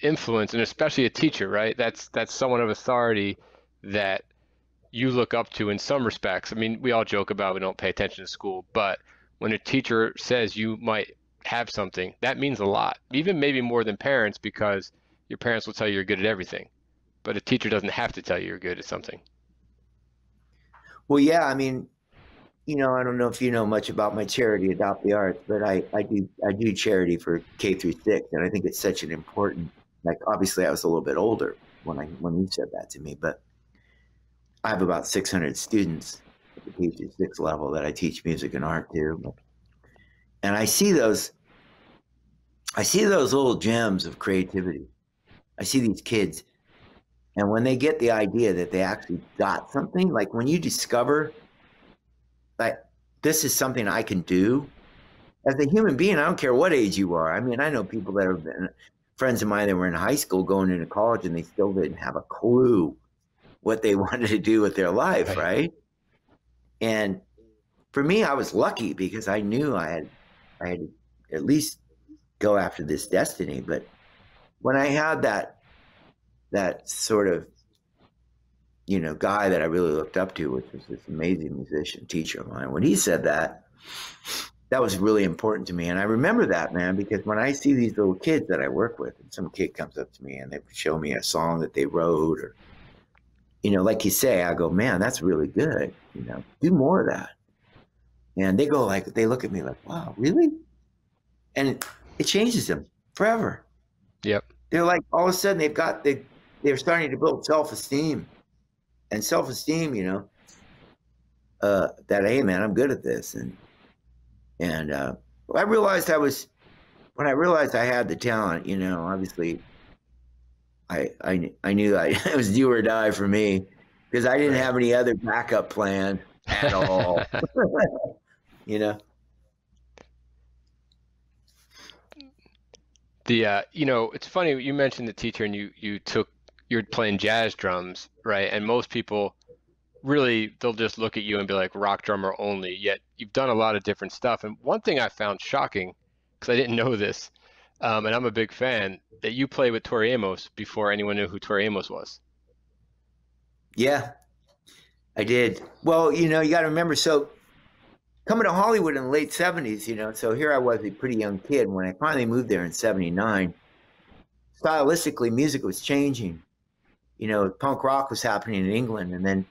influence and especially a teacher, right? That's that's someone of authority that you look up to in some respects. I mean, we all joke about we don't pay attention to school, but when a teacher says you might have something, that means a lot. Even maybe more than parents because your parents will tell you you're good at everything. But a teacher doesn't have to tell you you're good at something. Well, yeah, I mean, you know, I don't know if you know much about my charity, Adopt the Arts, but I, I do I do charity for K through six, and I think it's such an important. Like, obviously, I was a little bit older when I when you said that to me, but I have about 600 students at the K through six level that I teach music and art to, and I see those. I see those little gems of creativity. I see these kids, and when they get the idea that they actually got something, like when you discover like this is something I can do as a human being. I don't care what age you are. I mean, I know people that have been friends of mine that were in high school going into college and they still didn't have a clue what they wanted to do with their life, Right. right? And for me, I was lucky because I knew I had I had to at least go after this destiny. But when I had that that sort of you know, guy that I really looked up to, which was this amazing musician teacher of mine. When he said that, that was really important to me. And I remember that, man, because when I see these little kids that I work with, and some kid comes up to me and they show me a song that they wrote, or, you know, like you say, I go, man, that's really good. You know, do more of that. And they go like, they look at me like, wow, really? And it changes them forever. Yep. They're like, all of a sudden they've got, they, they're starting to build self-esteem and self-esteem, you know, uh, that, hey man, I'm good at this. And, and, uh, I realized I was, when I realized I had the talent, you know, obviously I, I, I knew I, it was do or die for me because I didn't have any other backup plan at all, you know? The uh, you know, it's funny you mentioned the teacher and you you took you're playing jazz drums, right? And most people really they'll just look at you and be like rock drummer only. Yet you've done a lot of different stuff. And one thing I found shocking because I didn't know this, um, and I'm a big fan that you played with Tori Amos before anyone knew who Tori Amos was. Yeah, I did. Well, you know, you got to remember. So, coming to Hollywood in the late '70s, you know, so here I was, a pretty young kid. When I finally moved there in '79, stylistically, music was changing. You know, punk rock was happening in England, and then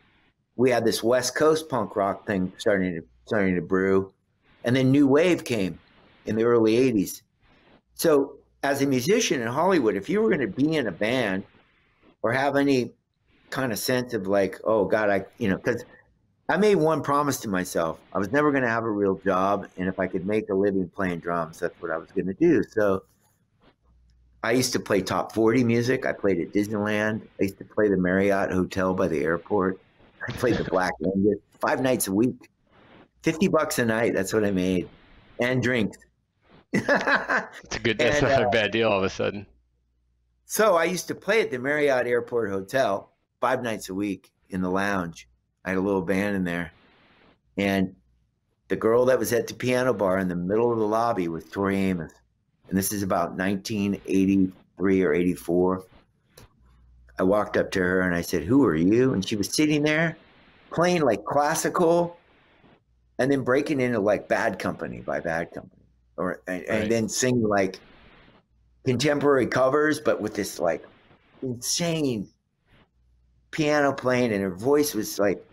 we had this West Coast punk rock thing starting to starting to brew, and then new wave came in the early '80s. So, as a musician in Hollywood, if you were going to be in a band or have any kind of sense of like, oh God, I, you know, because I made one promise to myself. I was never going to have a real job. And if I could make a living playing drums, that's what I was going to do. So I used to play top 40 music. I played at Disneyland. I used to play the Marriott Hotel by the airport. I played the Black Angus five nights a week, 50 bucks a night. That's what I made. And drinks. It's a good. That's And, not a uh, bad deal all of a sudden. So I used to play at the Marriott Airport Hotel five nights a week in the lounge. I had a little band in there. And the girl that was at the piano bar in the middle of the lobby was Tori Amos. And this is about 1983 or 84. I walked up to her and I said, Who are you? And she was sitting there playing like classical and then breaking into like Bad Company by Bad Company, or and, Right. and then singing like contemporary covers, but with this like insane piano playing, and her voice was like,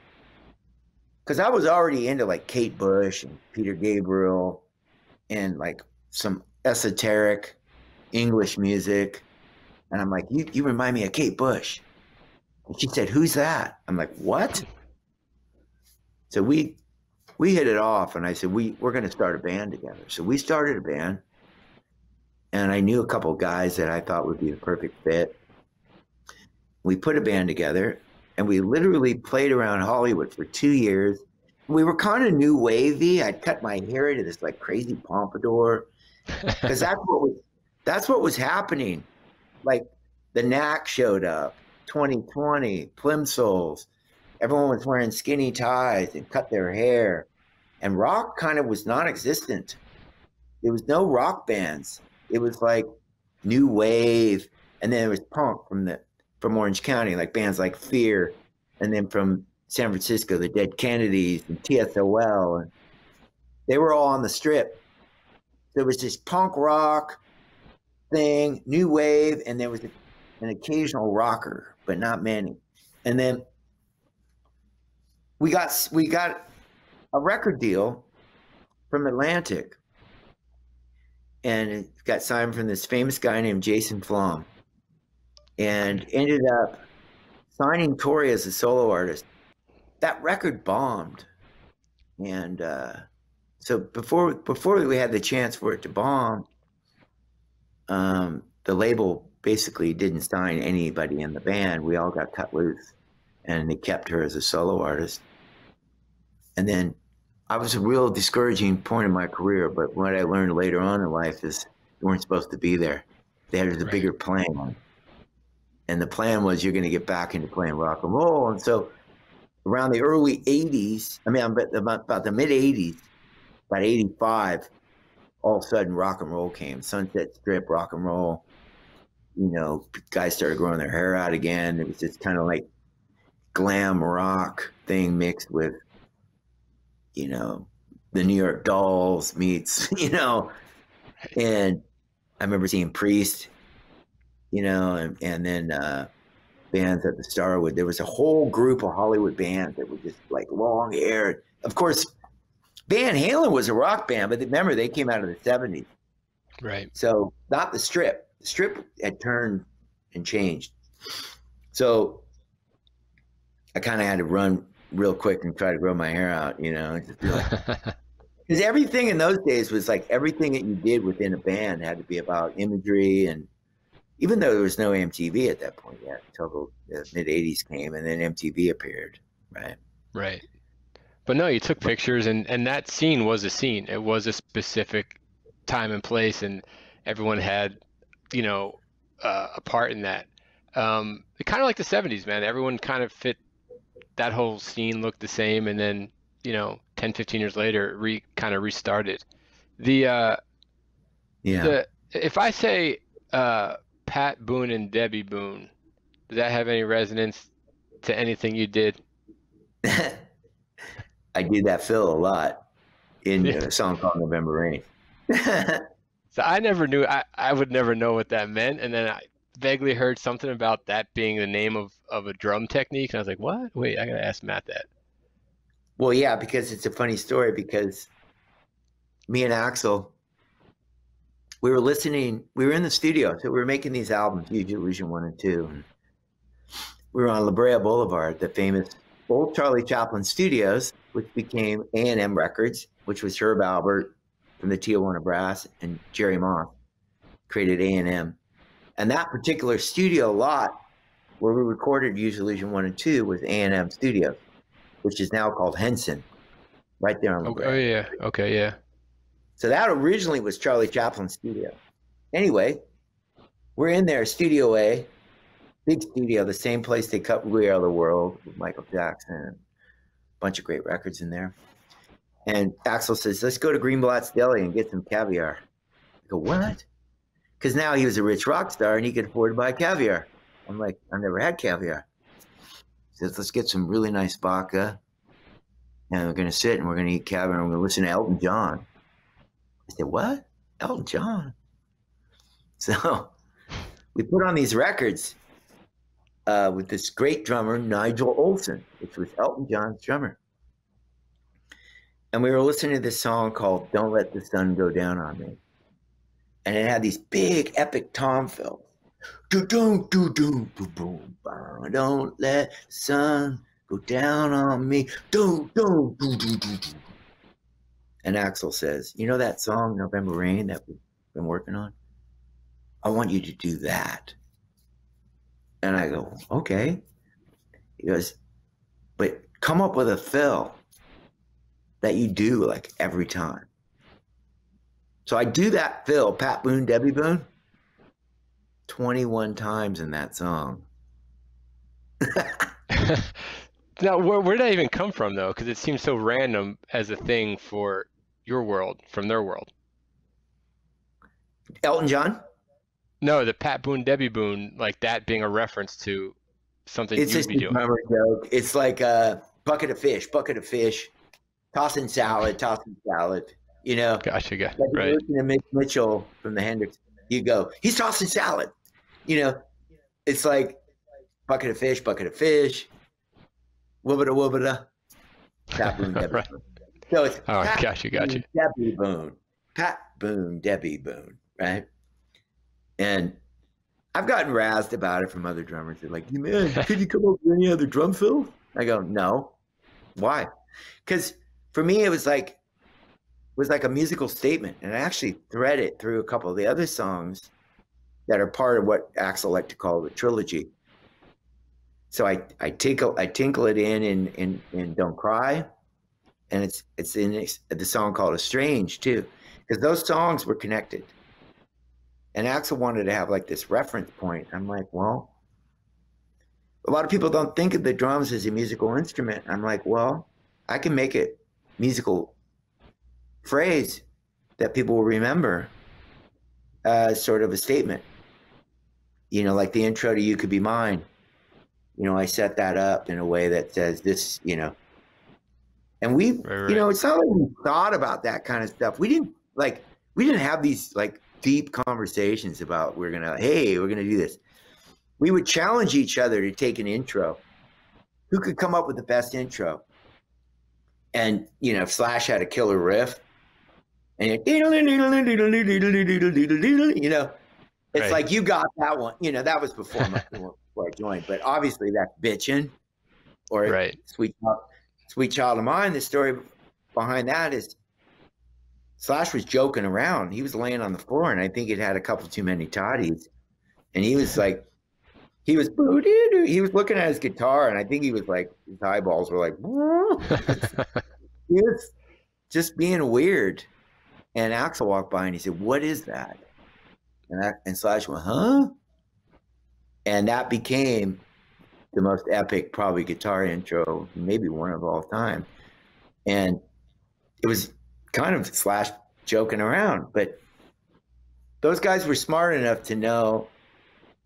because I was already into like Kate Bush and Peter Gabriel, and like some esoteric English music, and I'm like, you you remind me of Kate Bush. And she said, "Who's that?" I'm like, "What?" So we we hit it off, and I said, "We we're going to start a band together." So we started a band, and I knew a couple guys that I thought would be the perfect fit. We put a band together, and we literally played around Hollywood for two years. We were kind of new wavy. I'd cut my hair into this like crazy pompadour because that's what was that's what was happening. Like the Knack showed up, 2020, Plimsouls. Everyone was wearing skinny ties and cut their hair, and rock kind of was non-existent. There was no rock bands. It was like new wave, and then there was punk from the from Orange County, like bands like Fear, and then from San Francisco, the Dead Kennedys and TSOL, and they were all on the strip. There was this punk rock thing, new wave, and there was an occasional rocker, but not many. And then we got we got a record deal from Atlantic, and it got signed from this famous guy named Jason Flom, and ended up signing Tori as a solo artist. That record bombed, and uh, so before before we had the chance for it to bomb, um, the label basically didn't sign anybody in the band. We all got cut loose, and they kept her as a solo artist. And then I was a real discouraging point in my career, but what I learned later on in life is you weren't supposed to be there. They had a Right. bigger plan. And the plan was you're going to get back into playing rock and roll. And so around the early 80s, I mean, about, about, about the mid 80s, about 85, all of a sudden rock and roll came. Sunset Strip, rock and roll. You know, guys started growing their hair out again. It was just kind of like glam rock thing mixed with, you know, the New York Dolls meets, you know, and I remember seeing Priest, you know, and, and then uh, bands at the Starwood. There was a whole group of Hollywood bands that were just like long haired. Of course, Van Halen was a rock band, but remember they came out of the 70s. Right. So not the strip. The strip had turned and changed. So I kind of had to run real quick and try to grow my hair out, you know, because everything in those days was like everything that you did within a band had to be about imagery and even though there was no MTV at that point yet until the, the mid 80s came and then MTV appeared, right? Right. But no, you took pictures and and that scene was a scene. It was a specific time and place and everyone had, you know, uh, a part in that. Um, kind of like the 70s, man. Everyone kind of fit that whole scene looked the same and then, you know, 10, 15 years later, re kind of restarted. The uh Yeah. the if I say uh Pat Boone and Debbie Boone, does that have any resonance to anything you did? I do that fill a lot in Yeah. a song called November Rain. So I never knew I, I would never know what that meant and then I vaguely heard something about that being the name of, of a drum technique and I was like, What? Wait, I gotta ask Matt that. well, yeah, because it's a funny story because me and Axl, we were listening, we were in the studio, so we were making these albums, Use Your Illusion 1 and 2. And we were on La Brea Boulevard, the famous old Charlie Chaplin Studios, which became A&M Records, which was Herb Alpert from the Tijuana Brass and Jerry Moss created A&M. And that particular studio lot where we recorded Use Your Illusion 1 and 2 was A&M Studios, which is now called Henson, right there on La Oh, oh yeah, okay, yeah. So that originally was Charlie Chaplin's studio. Anyway, we're in there, Studio A, big studio, the same place they cut We Are the World with Michael Jackson, bunch of great records in there. And Axl says, let's go to Greenblatt's Deli and get some caviar. I go, what? Because now he was a rich rock star and he could afford to buy caviar. I'm like, I've never had caviar. He says, let's get some really nice vodka and we're going to sit and we're going to eat caviar and we're going to listen to Elton John. I said, What? Elton John. So we put on these records uh, with this great drummer, Nigel Olsson, which was Elton John's drummer. And we were listening to this song called Don't Let the Sun Go Down on Me. And it had these big epic tom fills. Do do do do do boom Don't let the sun go down on me. Do do do do do do. And Axl says, "You know that song November Rain that we've been working on? I want you to do that." And I go, "Okay." He goes, "But come up with a fill that you do like every time." So I do that fill, Pat Boone, Debbie Boone, 21 times in that song. now, where, where did that even come from, though? Because it seems so random as a thing for your world from their world. Elton John? No, the Pat Boone, Debbie Boone, like that being a reference to something it's you'd be doing. Joke. It's like a bucket of fish, bucket of fish, tossing salad, tossing salad. You know, gotcha, gotcha. Like right. Listen to Mitch Mitchell from the Hendrix. You go, he's tossing salad. You know, it's like bucket of fish, bucket of fish, woobada woobada. Pat Boone, Debbie right. Boone. So it's oh, Pat gotcha, gotcha. Boone, Debbie Boone, Pat Boone, Debbie Boone, right? And I've gotten razzed about it from other drummers. They're like, man, could you come up with any other drum fill? I go, no. Why? Because for me, it was like it was like a musical statement, and I actually thread it through a couple of the other songs that are part of what Axl liked to call the trilogy. So I I tinkle I tinkle it in in in, in Don't Cry, and it's it's in the song called Estranged too, because those songs were connected. And Axl wanted to have like this reference point. I'm like, well, a lot of people don't think of the drums as a musical instrument. I'm like, well, I can make it musical phrase that people will remember as sort of a statement. You know, like the intro to You Could Be Mine. You know, I set that up in a way that says this, you know. And we, right, right. you know, it's not like we thought about that kind of stuff. We didn't like, we didn't have these like deep conversations about we're gonna, hey, we're gonna do this. We would challenge each other to take an intro. Who could come up with the best intro? And you know, Slash had a killer riff and you know, it's right. like you got that one. You know, that was before, my, before I joined, but obviously that's bitching or right. sweet, sweet child of mine. The story behind that is Slash was joking around. He was laying on the floor, and I think it had a couple too many toddies, and he was like, he was he was looking at his guitar, and I think he was like his eyeballs were like, he was just being weird. And Axl walked by and he said, What is that? And, I, and Slash went, Huh? And that became the most epic, probably guitar intro, maybe one of all time. And it was kind of Slash joking around, but those guys were smart enough to know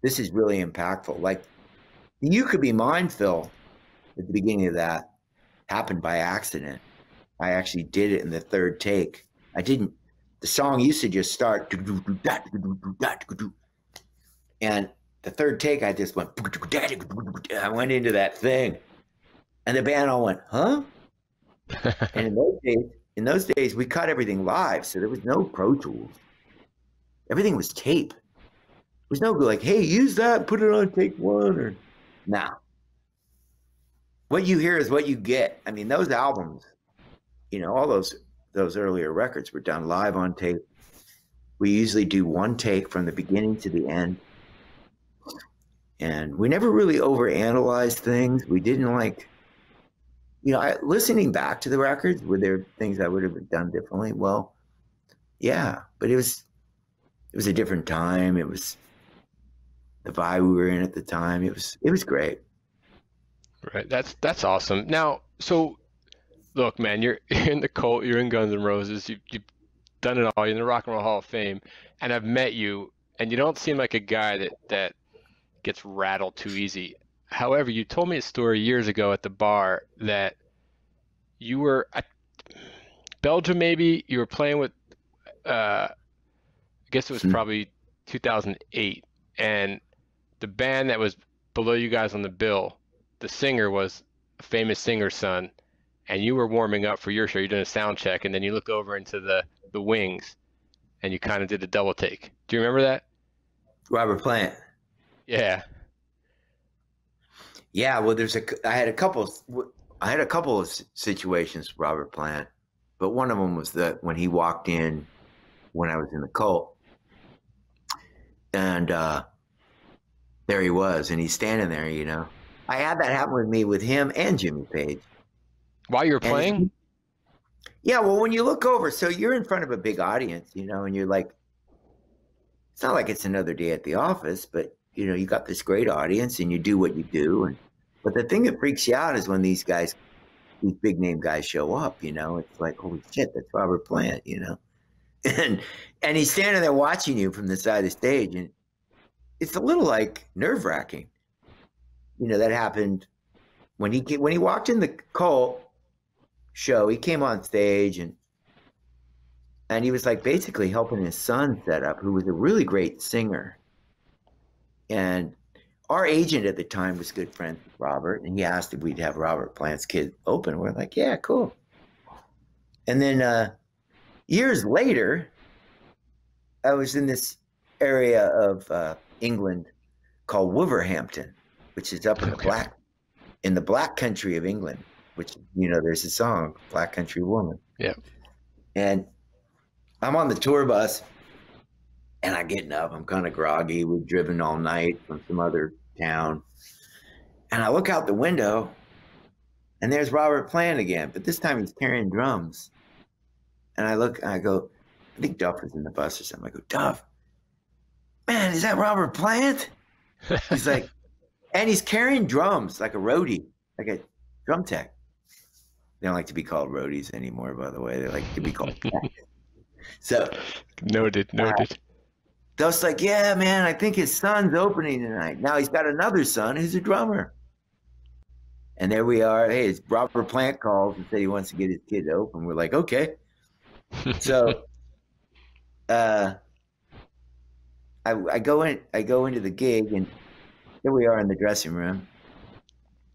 this is really impactful. Like, you could be mine, fill, at the beginning of that happened by accident. I actually did it in the third take. I didn't the song used to just start and the third take I just went I went into that thing and the band all went huh and in those days in those days we cut everything live so there was no pro tools everything was tape there was no like hey use that put it on take one or now nah. what you hear is what you get I mean those albums you know all those those earlier records were done live on tape. We usually do one take from the beginning to the end. And we never really overanalyzed things. We didn't like, you know, I, listening back to the records, were there things I would have done differently? Well, yeah, but it was, it was a different time. It was the vibe we were in at the time. It was, it was great. Right. That's, that's awesome. Now, so look, man, you're in the cult, you're in Guns N' Roses, you've, you've done it all, you're in the Rock and Roll Hall of Fame, and I've met you, and you don't seem like a guy that that gets rattled too easy. However, you told me a story years ago at the bar that you were at Belgium, maybe you were playing with. Uh, I guess it was Hmm. probably 2008, and the band that was below you guys on the bill, the singer was a famous singer's son, and you were warming up for your show. You're doing a sound check, and then you look over into the the wings, and you kind of did a double take. Do you remember that? Robert Plant. Yeah. Yeah, well, there's a. I had a couple. I had a couple of situations Robert Plant, but one of them was that when he walked in, when I was in the cult, and uh, there he was, and he's standing there. You know, I had that happen with me with him and Jimmy Page. While you were And- playing? Yeah, well, when you look over, so you're in front of a big audience, you know, and you're like, it's not like it's another day at the office, but you know, you got this great audience, and you do what you do, and but the thing that freaks you out is when these guys, these big name guys, show up. You know, it's like, holy shit, that's Robert Plant. You know, and and he's standing there watching you from the side of the stage, and it's a little like nerve wracking. You know, that happened when he when he walked in the cult show. He came on stage and and he was like basically helping his son set up, who was a really great singer. And our agent at the time was good friends with Robert, and he asked if we'd have Robert Plant's kid open. We're like, yeah, cool. And then uh, years later, I was in this area of uh, England called Wolverhampton, which is up in the Okay. black in the black country of England. Which you know, there's a song, "Black Country Woman." Yeah. And I'm on the tour bus, and I'm getting up. I'm kind of groggy. We've driven all night from some other town, and I look out the window, and there's Robert Plant again, but this time he's carrying drums. And I look, and I go, I think Duff was in the bus or something. I go, Duff, man, is that Robert Plant? He's like, and he's carrying drums like a roadie, like a drum tech. They don't like to be called roadies anymore, by the way. They like to be called. So Noted, noted. Duff's like, yeah, man, I think his son's opening tonight. Now he's got another son who's a drummer. And there we are. Hey, it's Robert Plant calls and said he wants to get his kid to open. We're like, okay. So uh I, I go in I go into the gig and here we are in the dressing room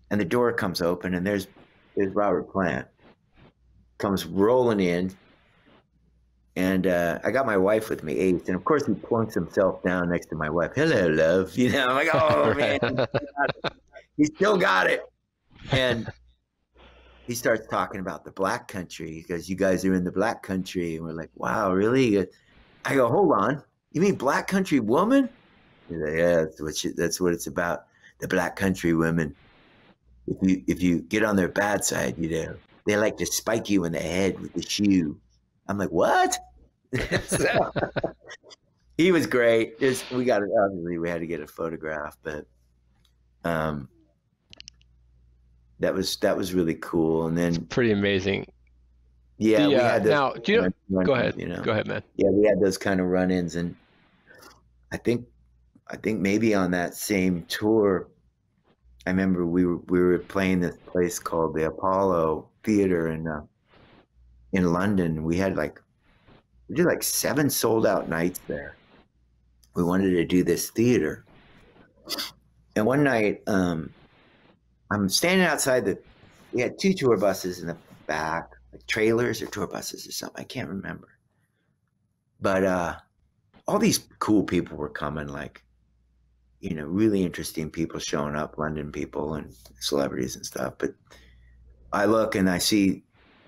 and the door comes open and there's there's Robert Plant comes rolling in and uh, I got my wife with me, Ace, and of course he plunks himself down next to my wife. Hello, love. You know, I'm like, oh man, he still got it. And he starts talking about the black country because you guys are in the black country, and we're like, wow, really? Goes- I go, hold on, you mean black country woman? He's like, yeah, that's what she, that's what it's about. The black country women. If you if you get on their bad side, you know, they like to spike you in the head with the shoe. I'm like, what? So, he was great. Just, we got obviously we had to get a photograph, but um, that was that was really cool. And then Pretty amazing. yeah, The, we uh, had those now, do you know- run- Go ahead. You know, Go ahead, man. yeah, we had those kind of run-ins, and I think, I think maybe on that same tour, I remember we were we were playing this place called the Apollo Theater in uh, in London. We had like we did like seven sold out nights there. We wanted to do this theater, and one night, um, I'm standing outside the. We had two tour buses in the back, like trailers or tour buses or something. I can't remember but uh all these cool people were coming like you know really interesting people showing up london people and celebrities and stuff but i look and i see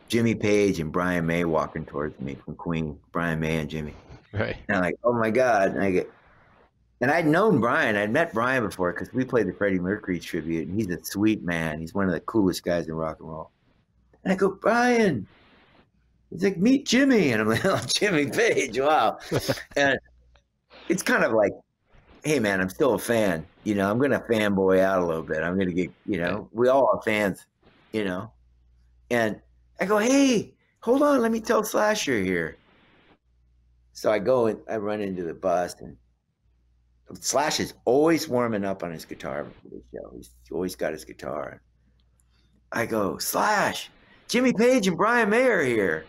jimmy page and brian may walking towards me from queen brian may and jimmy Right. and i'm like oh my god and i get and i'd known brian i'd met brian before because we played the freddie mercury tribute and he's a sweet man he's one of the coolest guys in rock and roll and i go brian He's like, meet Jimmy. And I'm like, oh, Jimmy Page. Wow. and it's kind of like, hey, man, I'm still a fan. You know, I'm going to fanboy out a little bit. I'm going to get, you know, we all are fans, you know. And I go, hey, hold on. Let me tell Slasher here. So I go and I run into the bus and Slash is always warming up on his guitar before the show. He's always got his guitar. I go, Slash, Jimmy Page and Brian May are here.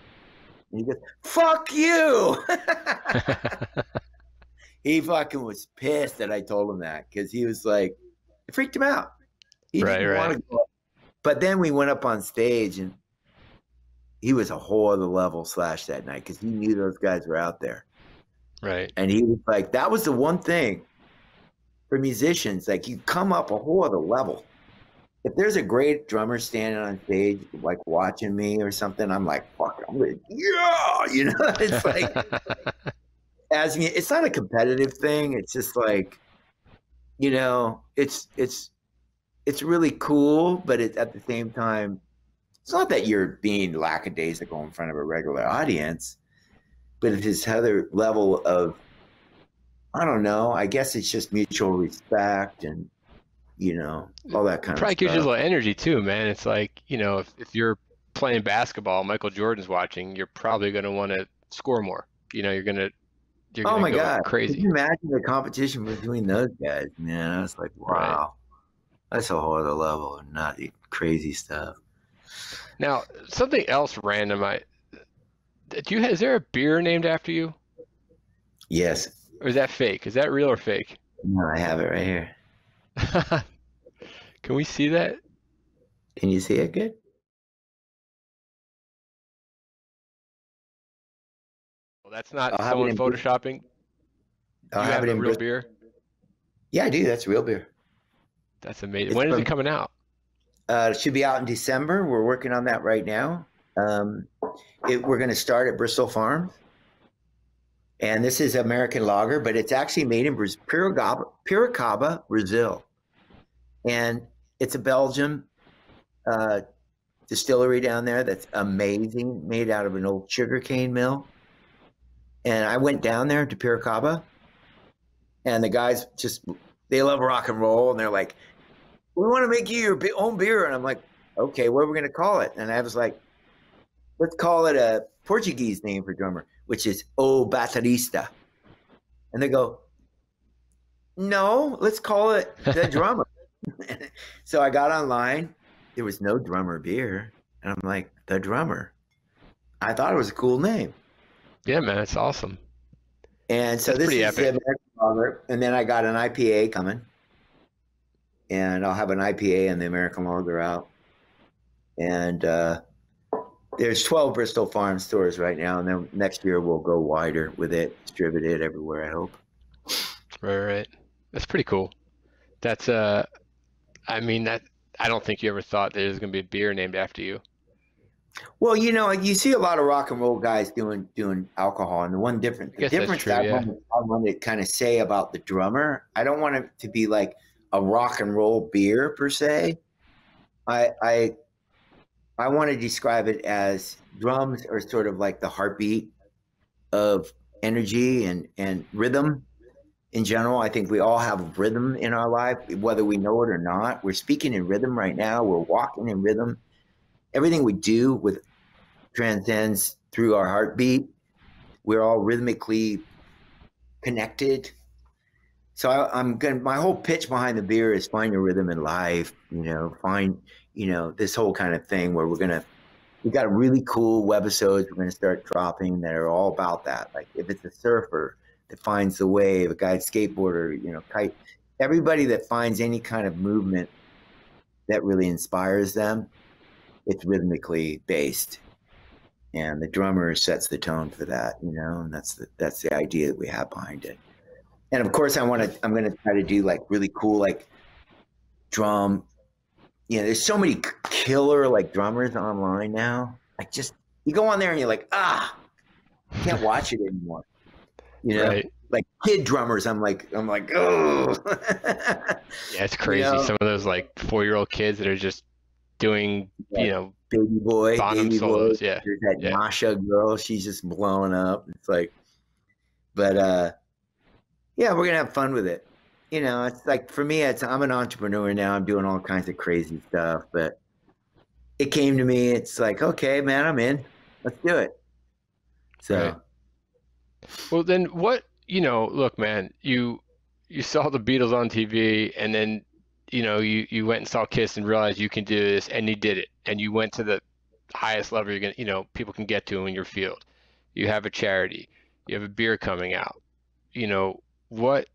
And he goes, fuck you. he fucking was pissed that I told him that because he was like, it freaked him out. He Right, didn't right. want to go. up. But then we went up on stage and he was a whole other level slash that night because he knew those guys were out there. right. And he was like, that was the one thing for musicians, like you come up a whole other level. If there's a great drummer standing on stage, like watching me or something, I'm like, fuck, I'm like, yeah, you know, it's like, as me, it's not a competitive thing. It's just like, you know, it's, it's, it's really cool, but it, at the same time, it's not that you're being lackadaisical in front of a regular audience, but it's this other level of I don't know. I guess it's just mutual respect and you know all that kind Probably of Probably gives you a little energy too, man. It's like, you know, if, if you're playing basketball, Michael Jordan's watching, you're probably going to want to score more. You know, you're going to, you're oh my go god! Can crazy. you imagine the competition between those guys? Man, I was like, Right. wow, that's a whole other level of nutty, crazy stuff. Now, something else random. I, do you, is there a beer named after you? Yes, Or is that fake? Is that real or fake? no, I have it right here. Can we see that? Can you see it good? Well, that's not I'll have someone in- photoshopping. I'll you have it in real beer? Yeah, I do. That's real beer. That's amazing. It's When is from- it coming out? Uh, it should be out in December. We're working on that right now. Um, it, we're going to start at Bristol Farms. And this is American lager, but it's actually made in Piracaba, Piracaba, Brazil. And it's a Belgium uh, distillery down there that's amazing, made out of an old sugarcane mill. And I went down there to Piracaba, and the guys just, they love rock and roll. And they're like, we want to make you your own beer. And I'm like, okay, what are we going to call it? And I was like, let's call it a Portuguese name for drummer, which is O Baterista. And they go, no, let's call it the drummer. so I got online. There was no drummer beer. And I'm like, the drummer. I thought it was a cool name. Yeah, man, it's awesome. And so That's this is the epic. American lager. And then I got an IPA coming. And I'll have an IPA and the American lager out. And uh, there's 12 Bristol Farm stores right now. And then next year we'll go wider with it, distribute it everywhere, I hope. Right, right. That's pretty cool. That's uh, I mean that I don't think you ever thought there's gonna be a beer named after you. Well, you know, you see a lot of rock and roll guys doing doing alcohol, and the one difference, the difference true, I, yeah. want, I want to kind of say about the drummer, I don't want it to be like a rock and roll beer per se. I I I want to describe it as drums are sort of like the heartbeat of energy and and rhythm in general. I think we all have rhythm in our life, whether we know it or not. We're speaking in rhythm right now. We're walking in rhythm. Everything we do with transcends through our heartbeat. We're all rhythmically connected. So I, I'm going. My whole pitch behind the beer is find your rhythm in life. You know, find you know this whole kind of thing where we're gonna. We got really cool webisodes we're gonna start dropping that are all about that. Like if it's a surfer that finds the wave, a guy skateboarder, you know, kite. Everybody that finds any kind of movement that really inspires them, it's rhythmically based and the drummer sets the tone for that you know and that's the that's the idea that we have behind it and of course i want to i'm going to try to do like really cool like drum you know there's so many killer like drummers online now like just you go on there and you're like ah I can't watch it anymore you know Right. like kid drummers i'm like i'm like oh Yeah, it's crazy. know? Some of those like four year old kids that are just doing, you know, baby boy baby solos, boy. yeah, There's that yeah. Masha girl. She's just blowing up. It's like, but uh, yeah, we're gonna have fun with it. You know, it's like for me, it's I'm an entrepreneur now. I'm doing all kinds of crazy stuff, but it came to me. It's like, okay, man, I'm in. Let's do it. So Right. Well, then what, you know, look, man, you you saw the Beatles on TV and then, you know, you you went and saw Kiss and realized you can do this and you did it. And you went to the highest level you're gonna, you know, people can get to in your field. You have a charity. You have a beer coming out. You know, what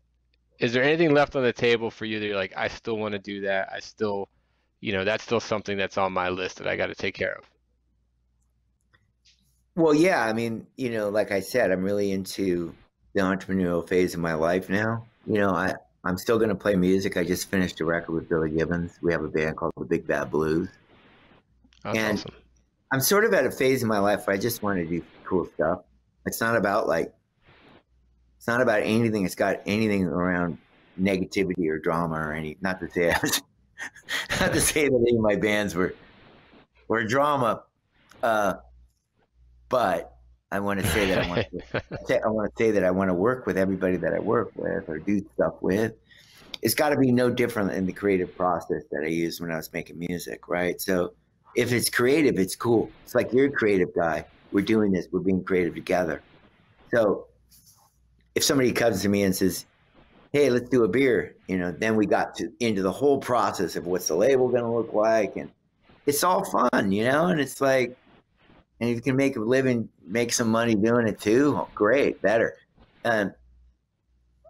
is there anything left on the table for you that you're like, I still want to do that. I still, you know, that's still something that's on my list that I got to take care of. Well, yeah, I mean, you know, like I said, I'm really into the entrepreneurial phase of my life now. You know, I I'm still going to play music. I just finished a record with Billy Gibbons. We have a band called the Big Bad Blues. That's And- awesome. I'm sort of at a phase in my life where I just want to do cool stuff. It's not about like, it's not about anything. It's got anything around negativity or drama or any. Not to say was, not to say that any of my bands were were drama, uh, but I want to say that I want to say, I want to say that I want to work with everybody that I work with or do stuff with. It's got to be no different in the creative process that I used when I was making music, right? So if it's creative, it's cool. It's like you're a creative guy. We're doing this. We're being creative together. So if somebody comes to me and says, "Hey, let's do a beer," you know, then we got to into the whole process of what's the label going to look like, and it's all fun, you know. And it's like, and if you can make a living, make some money doing it too, oh, great, better. And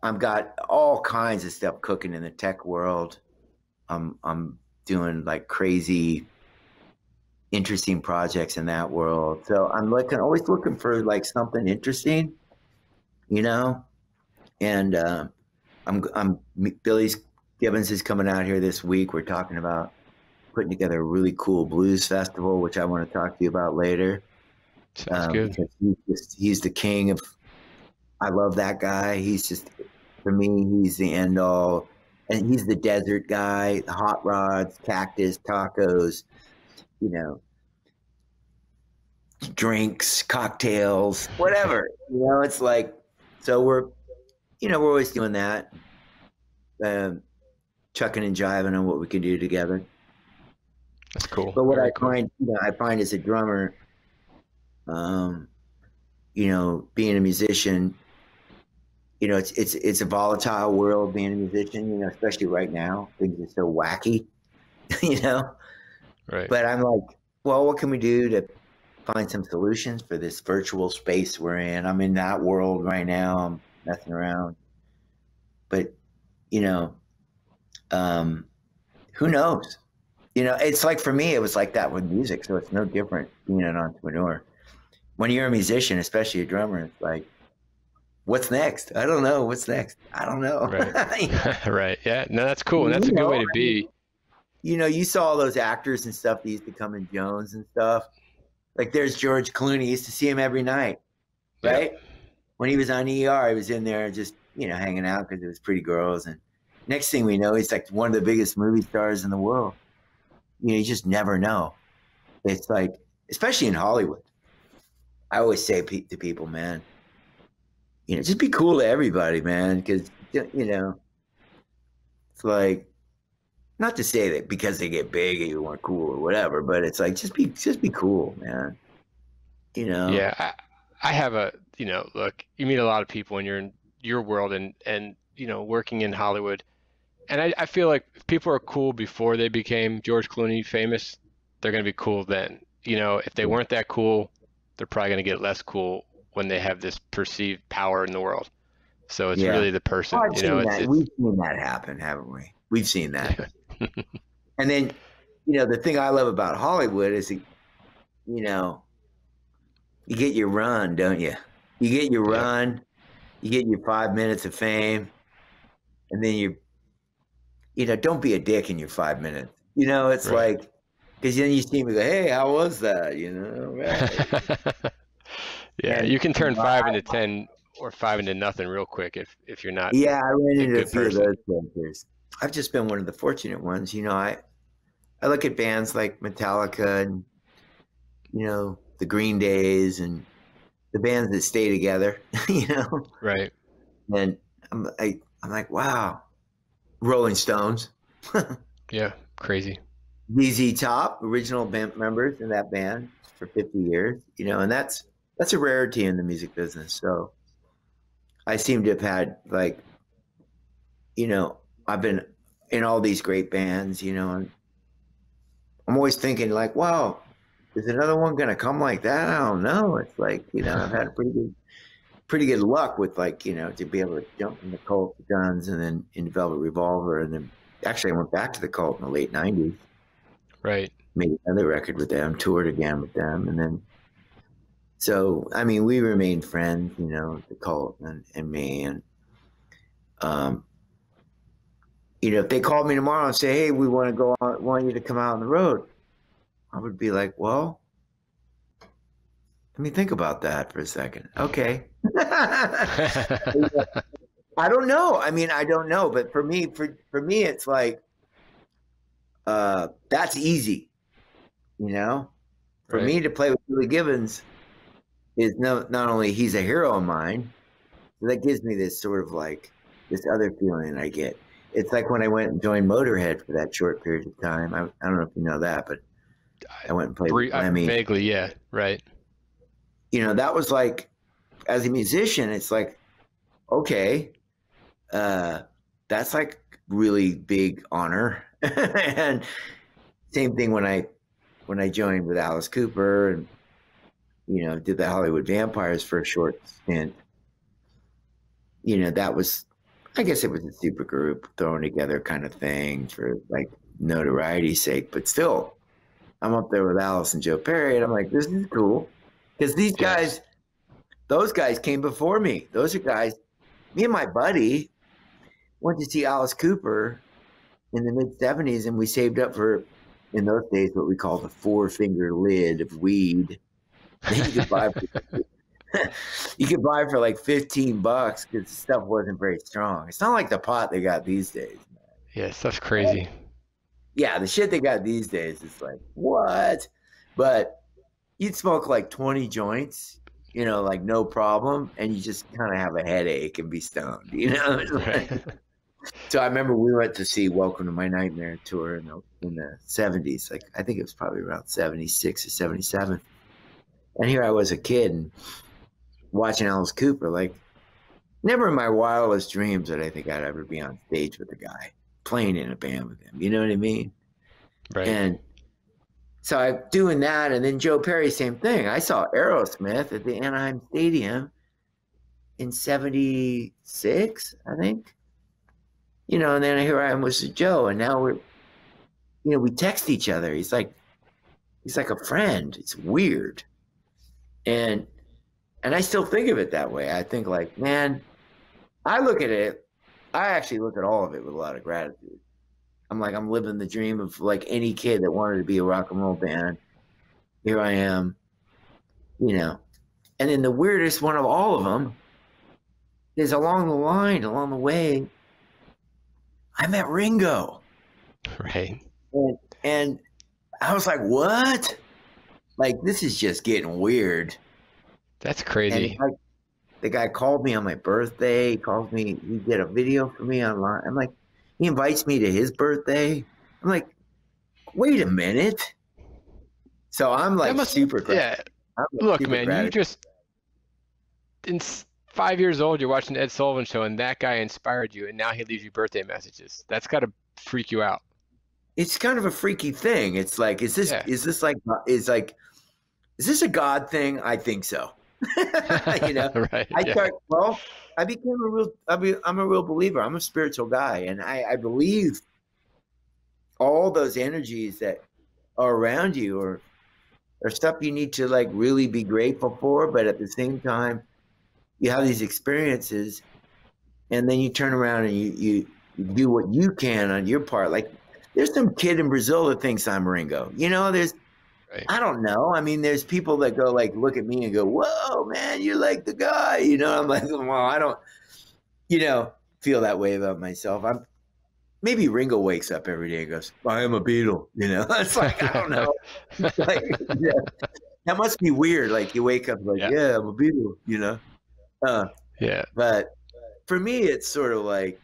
I've got all kinds of stuff cooking in the tech world. I'm I'm doing like crazy interesting projects in that world. So I'm looking, always looking for like something interesting, you know. And uh, I'm, I'm Billy's Gibbons is coming out here this week. We're talking about putting together a really cool blues festival, which I want to talk to you about later. Sounds Um, good. He's, just, he's the king of. I love that guy. He's just for me. He's the end all, and he's the desert guy. The hot rods, cactus, tacos, you know, drinks, cocktails, whatever. you know, it's like so we're, you know, we're always doing that, um, chucking and jiving on what we can do together. That's cool. But what Very I cool. find, you know, I find as a drummer, um, you know, being a musician, you know, it's it's it's a volatile world being a musician. You know, especially right now, things are so wacky. you know, Right. but I'm like, well, what can we do to find some solutions for this virtual space we're in? I'm in that world right now. I'm messing around, but you know, um, who knows? You know, it's like for me, it was like that with music, so it's no different being an entrepreneur. When you're a musician, especially a drummer, it's like, what's next? I don't know. What's next? I don't know. Right. right. Yeah. No, that's cool. And that's a good know, way to I be. you know, you saw all those actors and stuff that used to come in Jones and stuff. Like there's George Clooney. Used to see him every night, Yeah. right? When he was on ER, he was in there just you know hanging out because it was pretty girls. And next thing we know, he's like one of the biggest movie stars in the world. You know, you just never know. It's like, especially in Hollywood. I always say to people, man, you know, just be cool to everybody, man, because you know, it's like not to say that because they get big and you weren't cool or whatever, but it's like just be just be cool, man. You know. Yeah. I, I have a, you know, look, you meet a lot of people when you're in your world and, and, you know, working in Hollywood. And I, I feel like if people are cool before they became George Clooney famous, they're going to be cool then. You know, if they weren't that cool, they're probably going to get less cool when they have this perceived power in the world. So it's Yeah. really the person, you know, it's, it's We've seen that happen, haven't we? We've seen that. and then, you know, the thing I love about Hollywood is, you know, you get your run, don't you? You get your run, you get your five minutes of fame, and then you, you know, don't be a dick in your five minutes. You know, it's Right. like, because then you see me go, hey, how was that? You know, right? yeah, And, you can turn five into 10 or five into nothing real quick if, if you're not. Yeah, I ran into a few of those characters. I've just been one of the fortunate ones. You know, I I look at bands like Metallica and you know the Green Days and the bands that stay together. You know, Right. and I'm I, I'm like, wow, Rolling Stones, Yeah. Crazy. ZZ Top, original band members in that band for 50 years. You know, and that's that's a rarity in the music business. So I seem to have had like, you know, I've been in all these great bands, you know, and I'm always thinking like, wow, is another one going to come like that? I don't know. It's like, you know, I've had pretty good, pretty good luck with like, you know, to be able to jump from the cult to guns and then in Velvet Revolver. And then actually I went back to the cult in the late nineties. Right. Made another record with them, toured again with them. And then, so, I mean, we remained friends, you know, the cult and, and me. And, um, you know, if they called me tomorrow and say, "Hey, we want to go on, want you to come out on the road," I would be like, "Well, let me think about that for a second. Okay. I don't know. I mean, I don't know, but for me, for for me, it's like, uh, that's easy. You know, for Right. me to play with Billy Gibbons is no not only he's a hero of mine, that gives me this sort of like this other feeling I get. It's like when I went and joined Motorhead for that short period of time. I, I don't know if you know that, but I went and played Bre- uh, Lemmy. vaguely, yeah. Right. You know, that was like, as a musician, it's like, okay, uh, that's like really big honor. and same thing when I when I joined with Alice Cooper and you know did the Hollywood Vampires for a short stint. You know, that was I guess it was a super group thrown together kind of thing for like notoriety's sake, but still, I'm up there with Alice and Joe Perry, and I'm like, this is cool because these guys, those guys came before me. Those are guys. Me and my buddy went to see Alice Cooper in the mid '70s, and we saved up for in those days what we call the four finger lid of weed. that you could buy for, you could buy for like 15 bucks because the stuff wasn't very strong. It's not like the pot they got these days. Man. Yeah, stuff's crazy. Yeah, the shit they got these days is like, what? But you'd smoke like 20 joints, you know, like no problem, and you just kind of have a headache and be stoned, you know? Right. so I remember we went to see Welcome to My Nightmare tour in the, in the 70s. Like, I think it was probably around 76 or 77. And here I was a kid and watching Alice Cooper. Like, never in my wildest dreams did I think I'd ever be on stage with a guy playing in a band with him. You know what I mean? Right. And so I'm doing that, and then Joe Perry, same thing. I saw Aerosmith at the Anaheim Stadium in '76, I think. You know, and then here I am with Joe, and now we're, you know, we text each other. He's like, he's like a friend. It's weird, and and I still think of it that way. I think like, man, I look at it. I actually look at all of it with a lot of gratitude. I'm like, I'm living the dream of like any kid that wanted to be a rock and roll band. Here I am, you know. And then the weirdest one of all of them is along the line, along the way, I met Ringo. right. And, and I was like, what? Like, this is just getting weird. That's crazy. like, the guy called me on my birthday. He calls me. He did a video for me online. I'm like, he invites me to his birthday. I'm like, wait a minute. So I'm like must- super. gra- yeah. Like, Look, man, you just in five years old, you're watching Ed Sullivan show, and that guy inspired you, and now he leaves you birthday messages. That's got to freak you out. It's kind of a freaky thing. It's like, is this Yeah. is this like is like is this a God thing? I think so. you know, right. I yeah. start well. I became a real. I be, I'm a real believer. I'm a spiritual guy, and I, I believe all those energies that are around you are are stuff you need to like really be grateful for. But at the same time, you have these experiences, and then you turn around and you you, you do what you can on your part. Like there's some kid in Brazil that thinks I'm a Ringo. You know, there's Right. I don't know. I mean, there's people that go like, look at me and go, "Whoa, man, you're like the guy." You know, I'm like, well, I don't, you know, feel that way about myself. I'm maybe Ringo wakes up every day and goes, "I am a Beatle." You know, it's like I don't know. like, yeah. that must be weird. Like you wake up like, Yeah. "Yeah, I'm a Beatle." You know, uh, Yeah. but for me, it's sort of like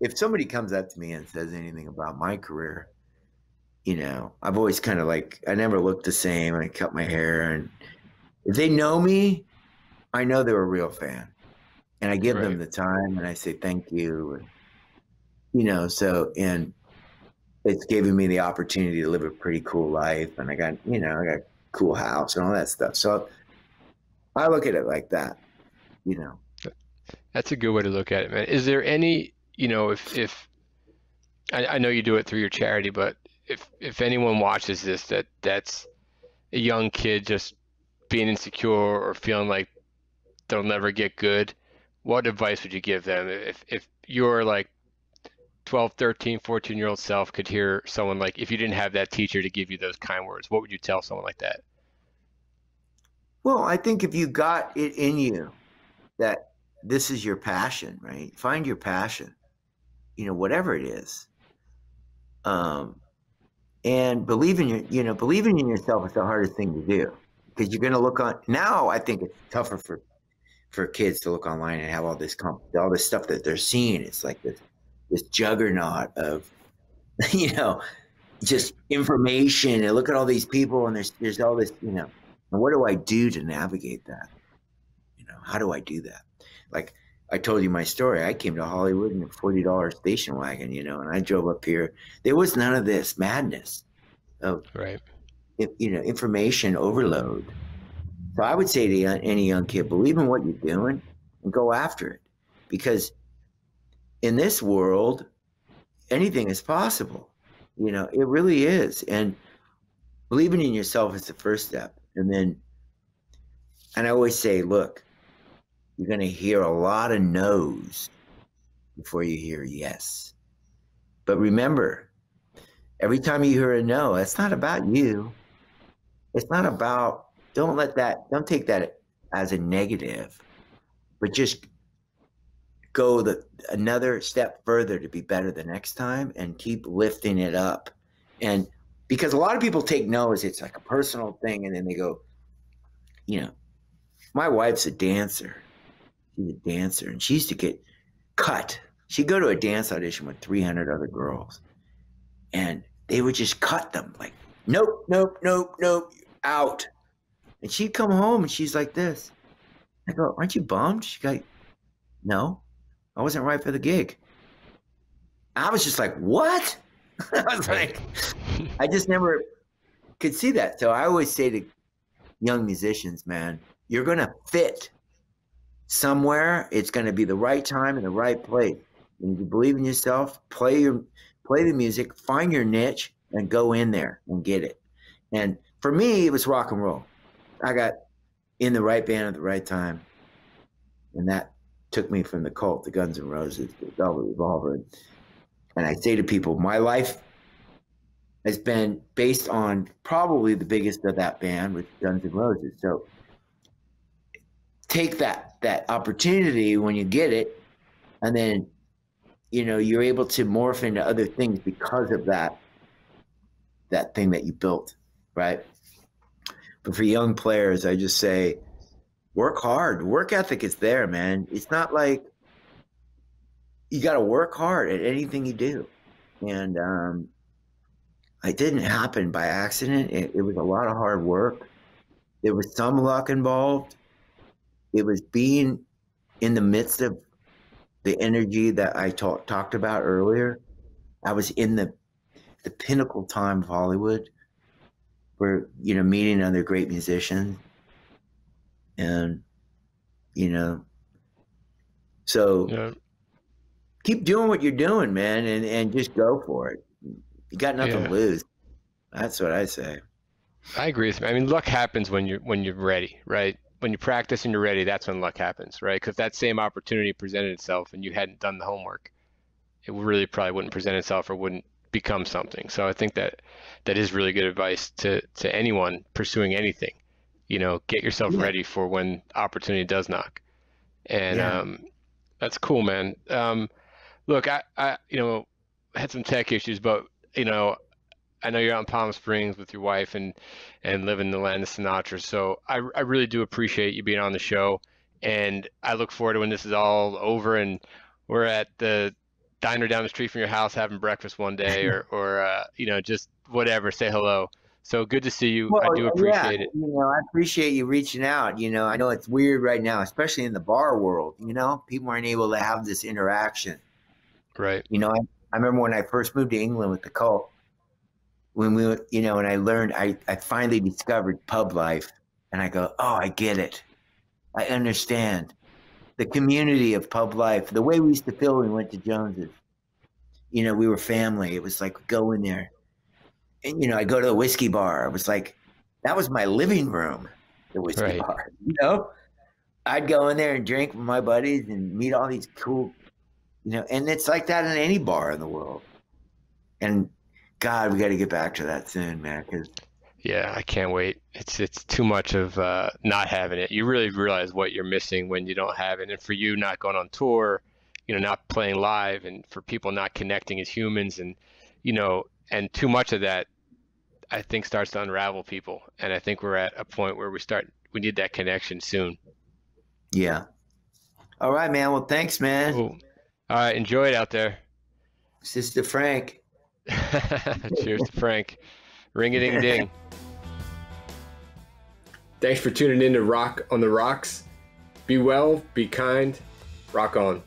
if somebody comes up to me and says anything about my career, you know, I've always kind of like I never looked the same. And I cut my hair, and if they know me, I know they're a real fan, and I give them the time, and I say thank you, and you know, so and it's given me the opportunity to live a pretty cool life, and I got you know I got a cool house and all that stuff. So I look at it like that, you know. That's a good way to look at it, man. Is there any, you know, if if I, I know you do it through your charity, but if if anyone watches this that that's a young kid just being insecure or feeling like they'll never get good, what advice would you give them if if you're like 12, 13, 14 year old self could hear someone like if you didn't have that teacher to give you those kind words, what would you tell someone like that? Well, I think if you got it in you that this is your passion, right? Find your passion, you know, whatever it is. Um, and believing your, you know, believing in yourself is the hardest thing to do because you're going to look on now. I think it's tougher for for kids to look online and have all this comp, all this stuff that they're seeing. It's like this this juggernaut of, you know, just information and look at all these people and there's there's all this, you know, and what do I do to navigate that? You know, how do I do that? Like I told you my story. I came to Hollywood in a forty dollar station wagon, you know, and I drove up here. There was none of this madness of right, you know, information overload. So I would say to any young kid, believe in what you're doing and go after it, because in this world, anything is possible. You know, it really is, and believing in yourself is the first step, and then, and I always say, look you're going to hear a lot of no's before you hear yes. But remember, every time you hear a no, it's not about you. It's not about, don't let that, don't take that as a negative, but just go the another step further to be better the next time and keep lifting it up. And because a lot of people take no as it's like a personal thing and then they go, you know, my wife's a dancer she's a dancer, and she used to get cut. She'd go to a dance audition with 300 other girls, and they would just cut them like, nope, nope, nope, nope, out. And she'd come home and she's like this. I go, aren't you bummed? She go, no, I wasn't right for the gig. I was just like, what? I was like, I just never could see that. So I always say to young musicians, man, you're going to fit somewhere. It's going to be the right time and the right place. And you believe in yourself, play your play the music, find your niche, and go in there and get it. And for me, it was rock and roll. I got in the right band at the right time, and that took me from the cult to Guns N' Roses to Velvet Revolver. And I say to people, my life has been based on probably the biggest of that band with Guns N' Roses. So take that that opportunity when you get it, and then you know you're able to morph into other things because of that that thing that you built, right? But for young players, I just say work hard. Work ethic is there, man. It's not like you got to work hard at anything you do. And um, it didn't happen by accident. It, it was a lot of hard work. There was some luck involved, it was being in the midst of the energy that I talk, talked about earlier. I was in the the pinnacle time of Hollywood, where you know meeting other great musicians, and you know, so yeah. keep doing what you're doing, man, and and just go for it. You got nothing yeah. to lose. That's what I say. I agree with you. I mean, luck happens when you're when you're ready, right? When you practice and you're ready, that's when luck happens, right? Because that same opportunity presented itself and you hadn't done the homework, it really probably wouldn't present itself or wouldn't become something. So I think that that is really good advice to to anyone pursuing anything. You know, get yourself yeah. ready for when opportunity does knock. And yeah. um, that's cool, man. Um, look, I, I you know had some tech issues, but you know I know you're in Palm Springs with your wife and and living in the land of Sinatra. So I, I really do appreciate you being on the show, and I look forward to when this is all over and we're at the diner down the street from your house having breakfast one day, or or uh, you know just whatever, say hello. So good to see you. Well, I do appreciate yeah, it. You know, I appreciate you reaching out. You know, I know it's weird right now, especially in the bar world. You know, people aren't able to have this interaction. Right. You know, I, I remember when I first moved to England with the cult when we, you know, and I learned, I, I finally discovered pub life and I go, oh, I get it. I understand the community of pub life, the way we used to feel when we went to Jones's. You know, we were family. It was like go in there. And, you know, I go to a whiskey bar. It was like, that was my living room, the whiskey right. bar. You know, I'd go in there and drink with my buddies and meet all these cool, you know, and it's like that in any bar in the world. And God, we got to get back to that soon, man. Because yeah, I can't wait. It's it's too much of uh, not having it. You really realize what you're missing when you don't have it, and for you not going on tour, you know, not playing live, and for people not connecting as humans, and you know, and too much of that, I think starts to unravel people, and I think we're at a point where we start we need that connection soon. Yeah. All right, man. Well, thanks, man. All right, enjoy it out there. Sister Frank. Cheers to Frank. Ring a ding ding. Thanks for tuning in to Rock on the Rocks. Be well, be kind, rock on.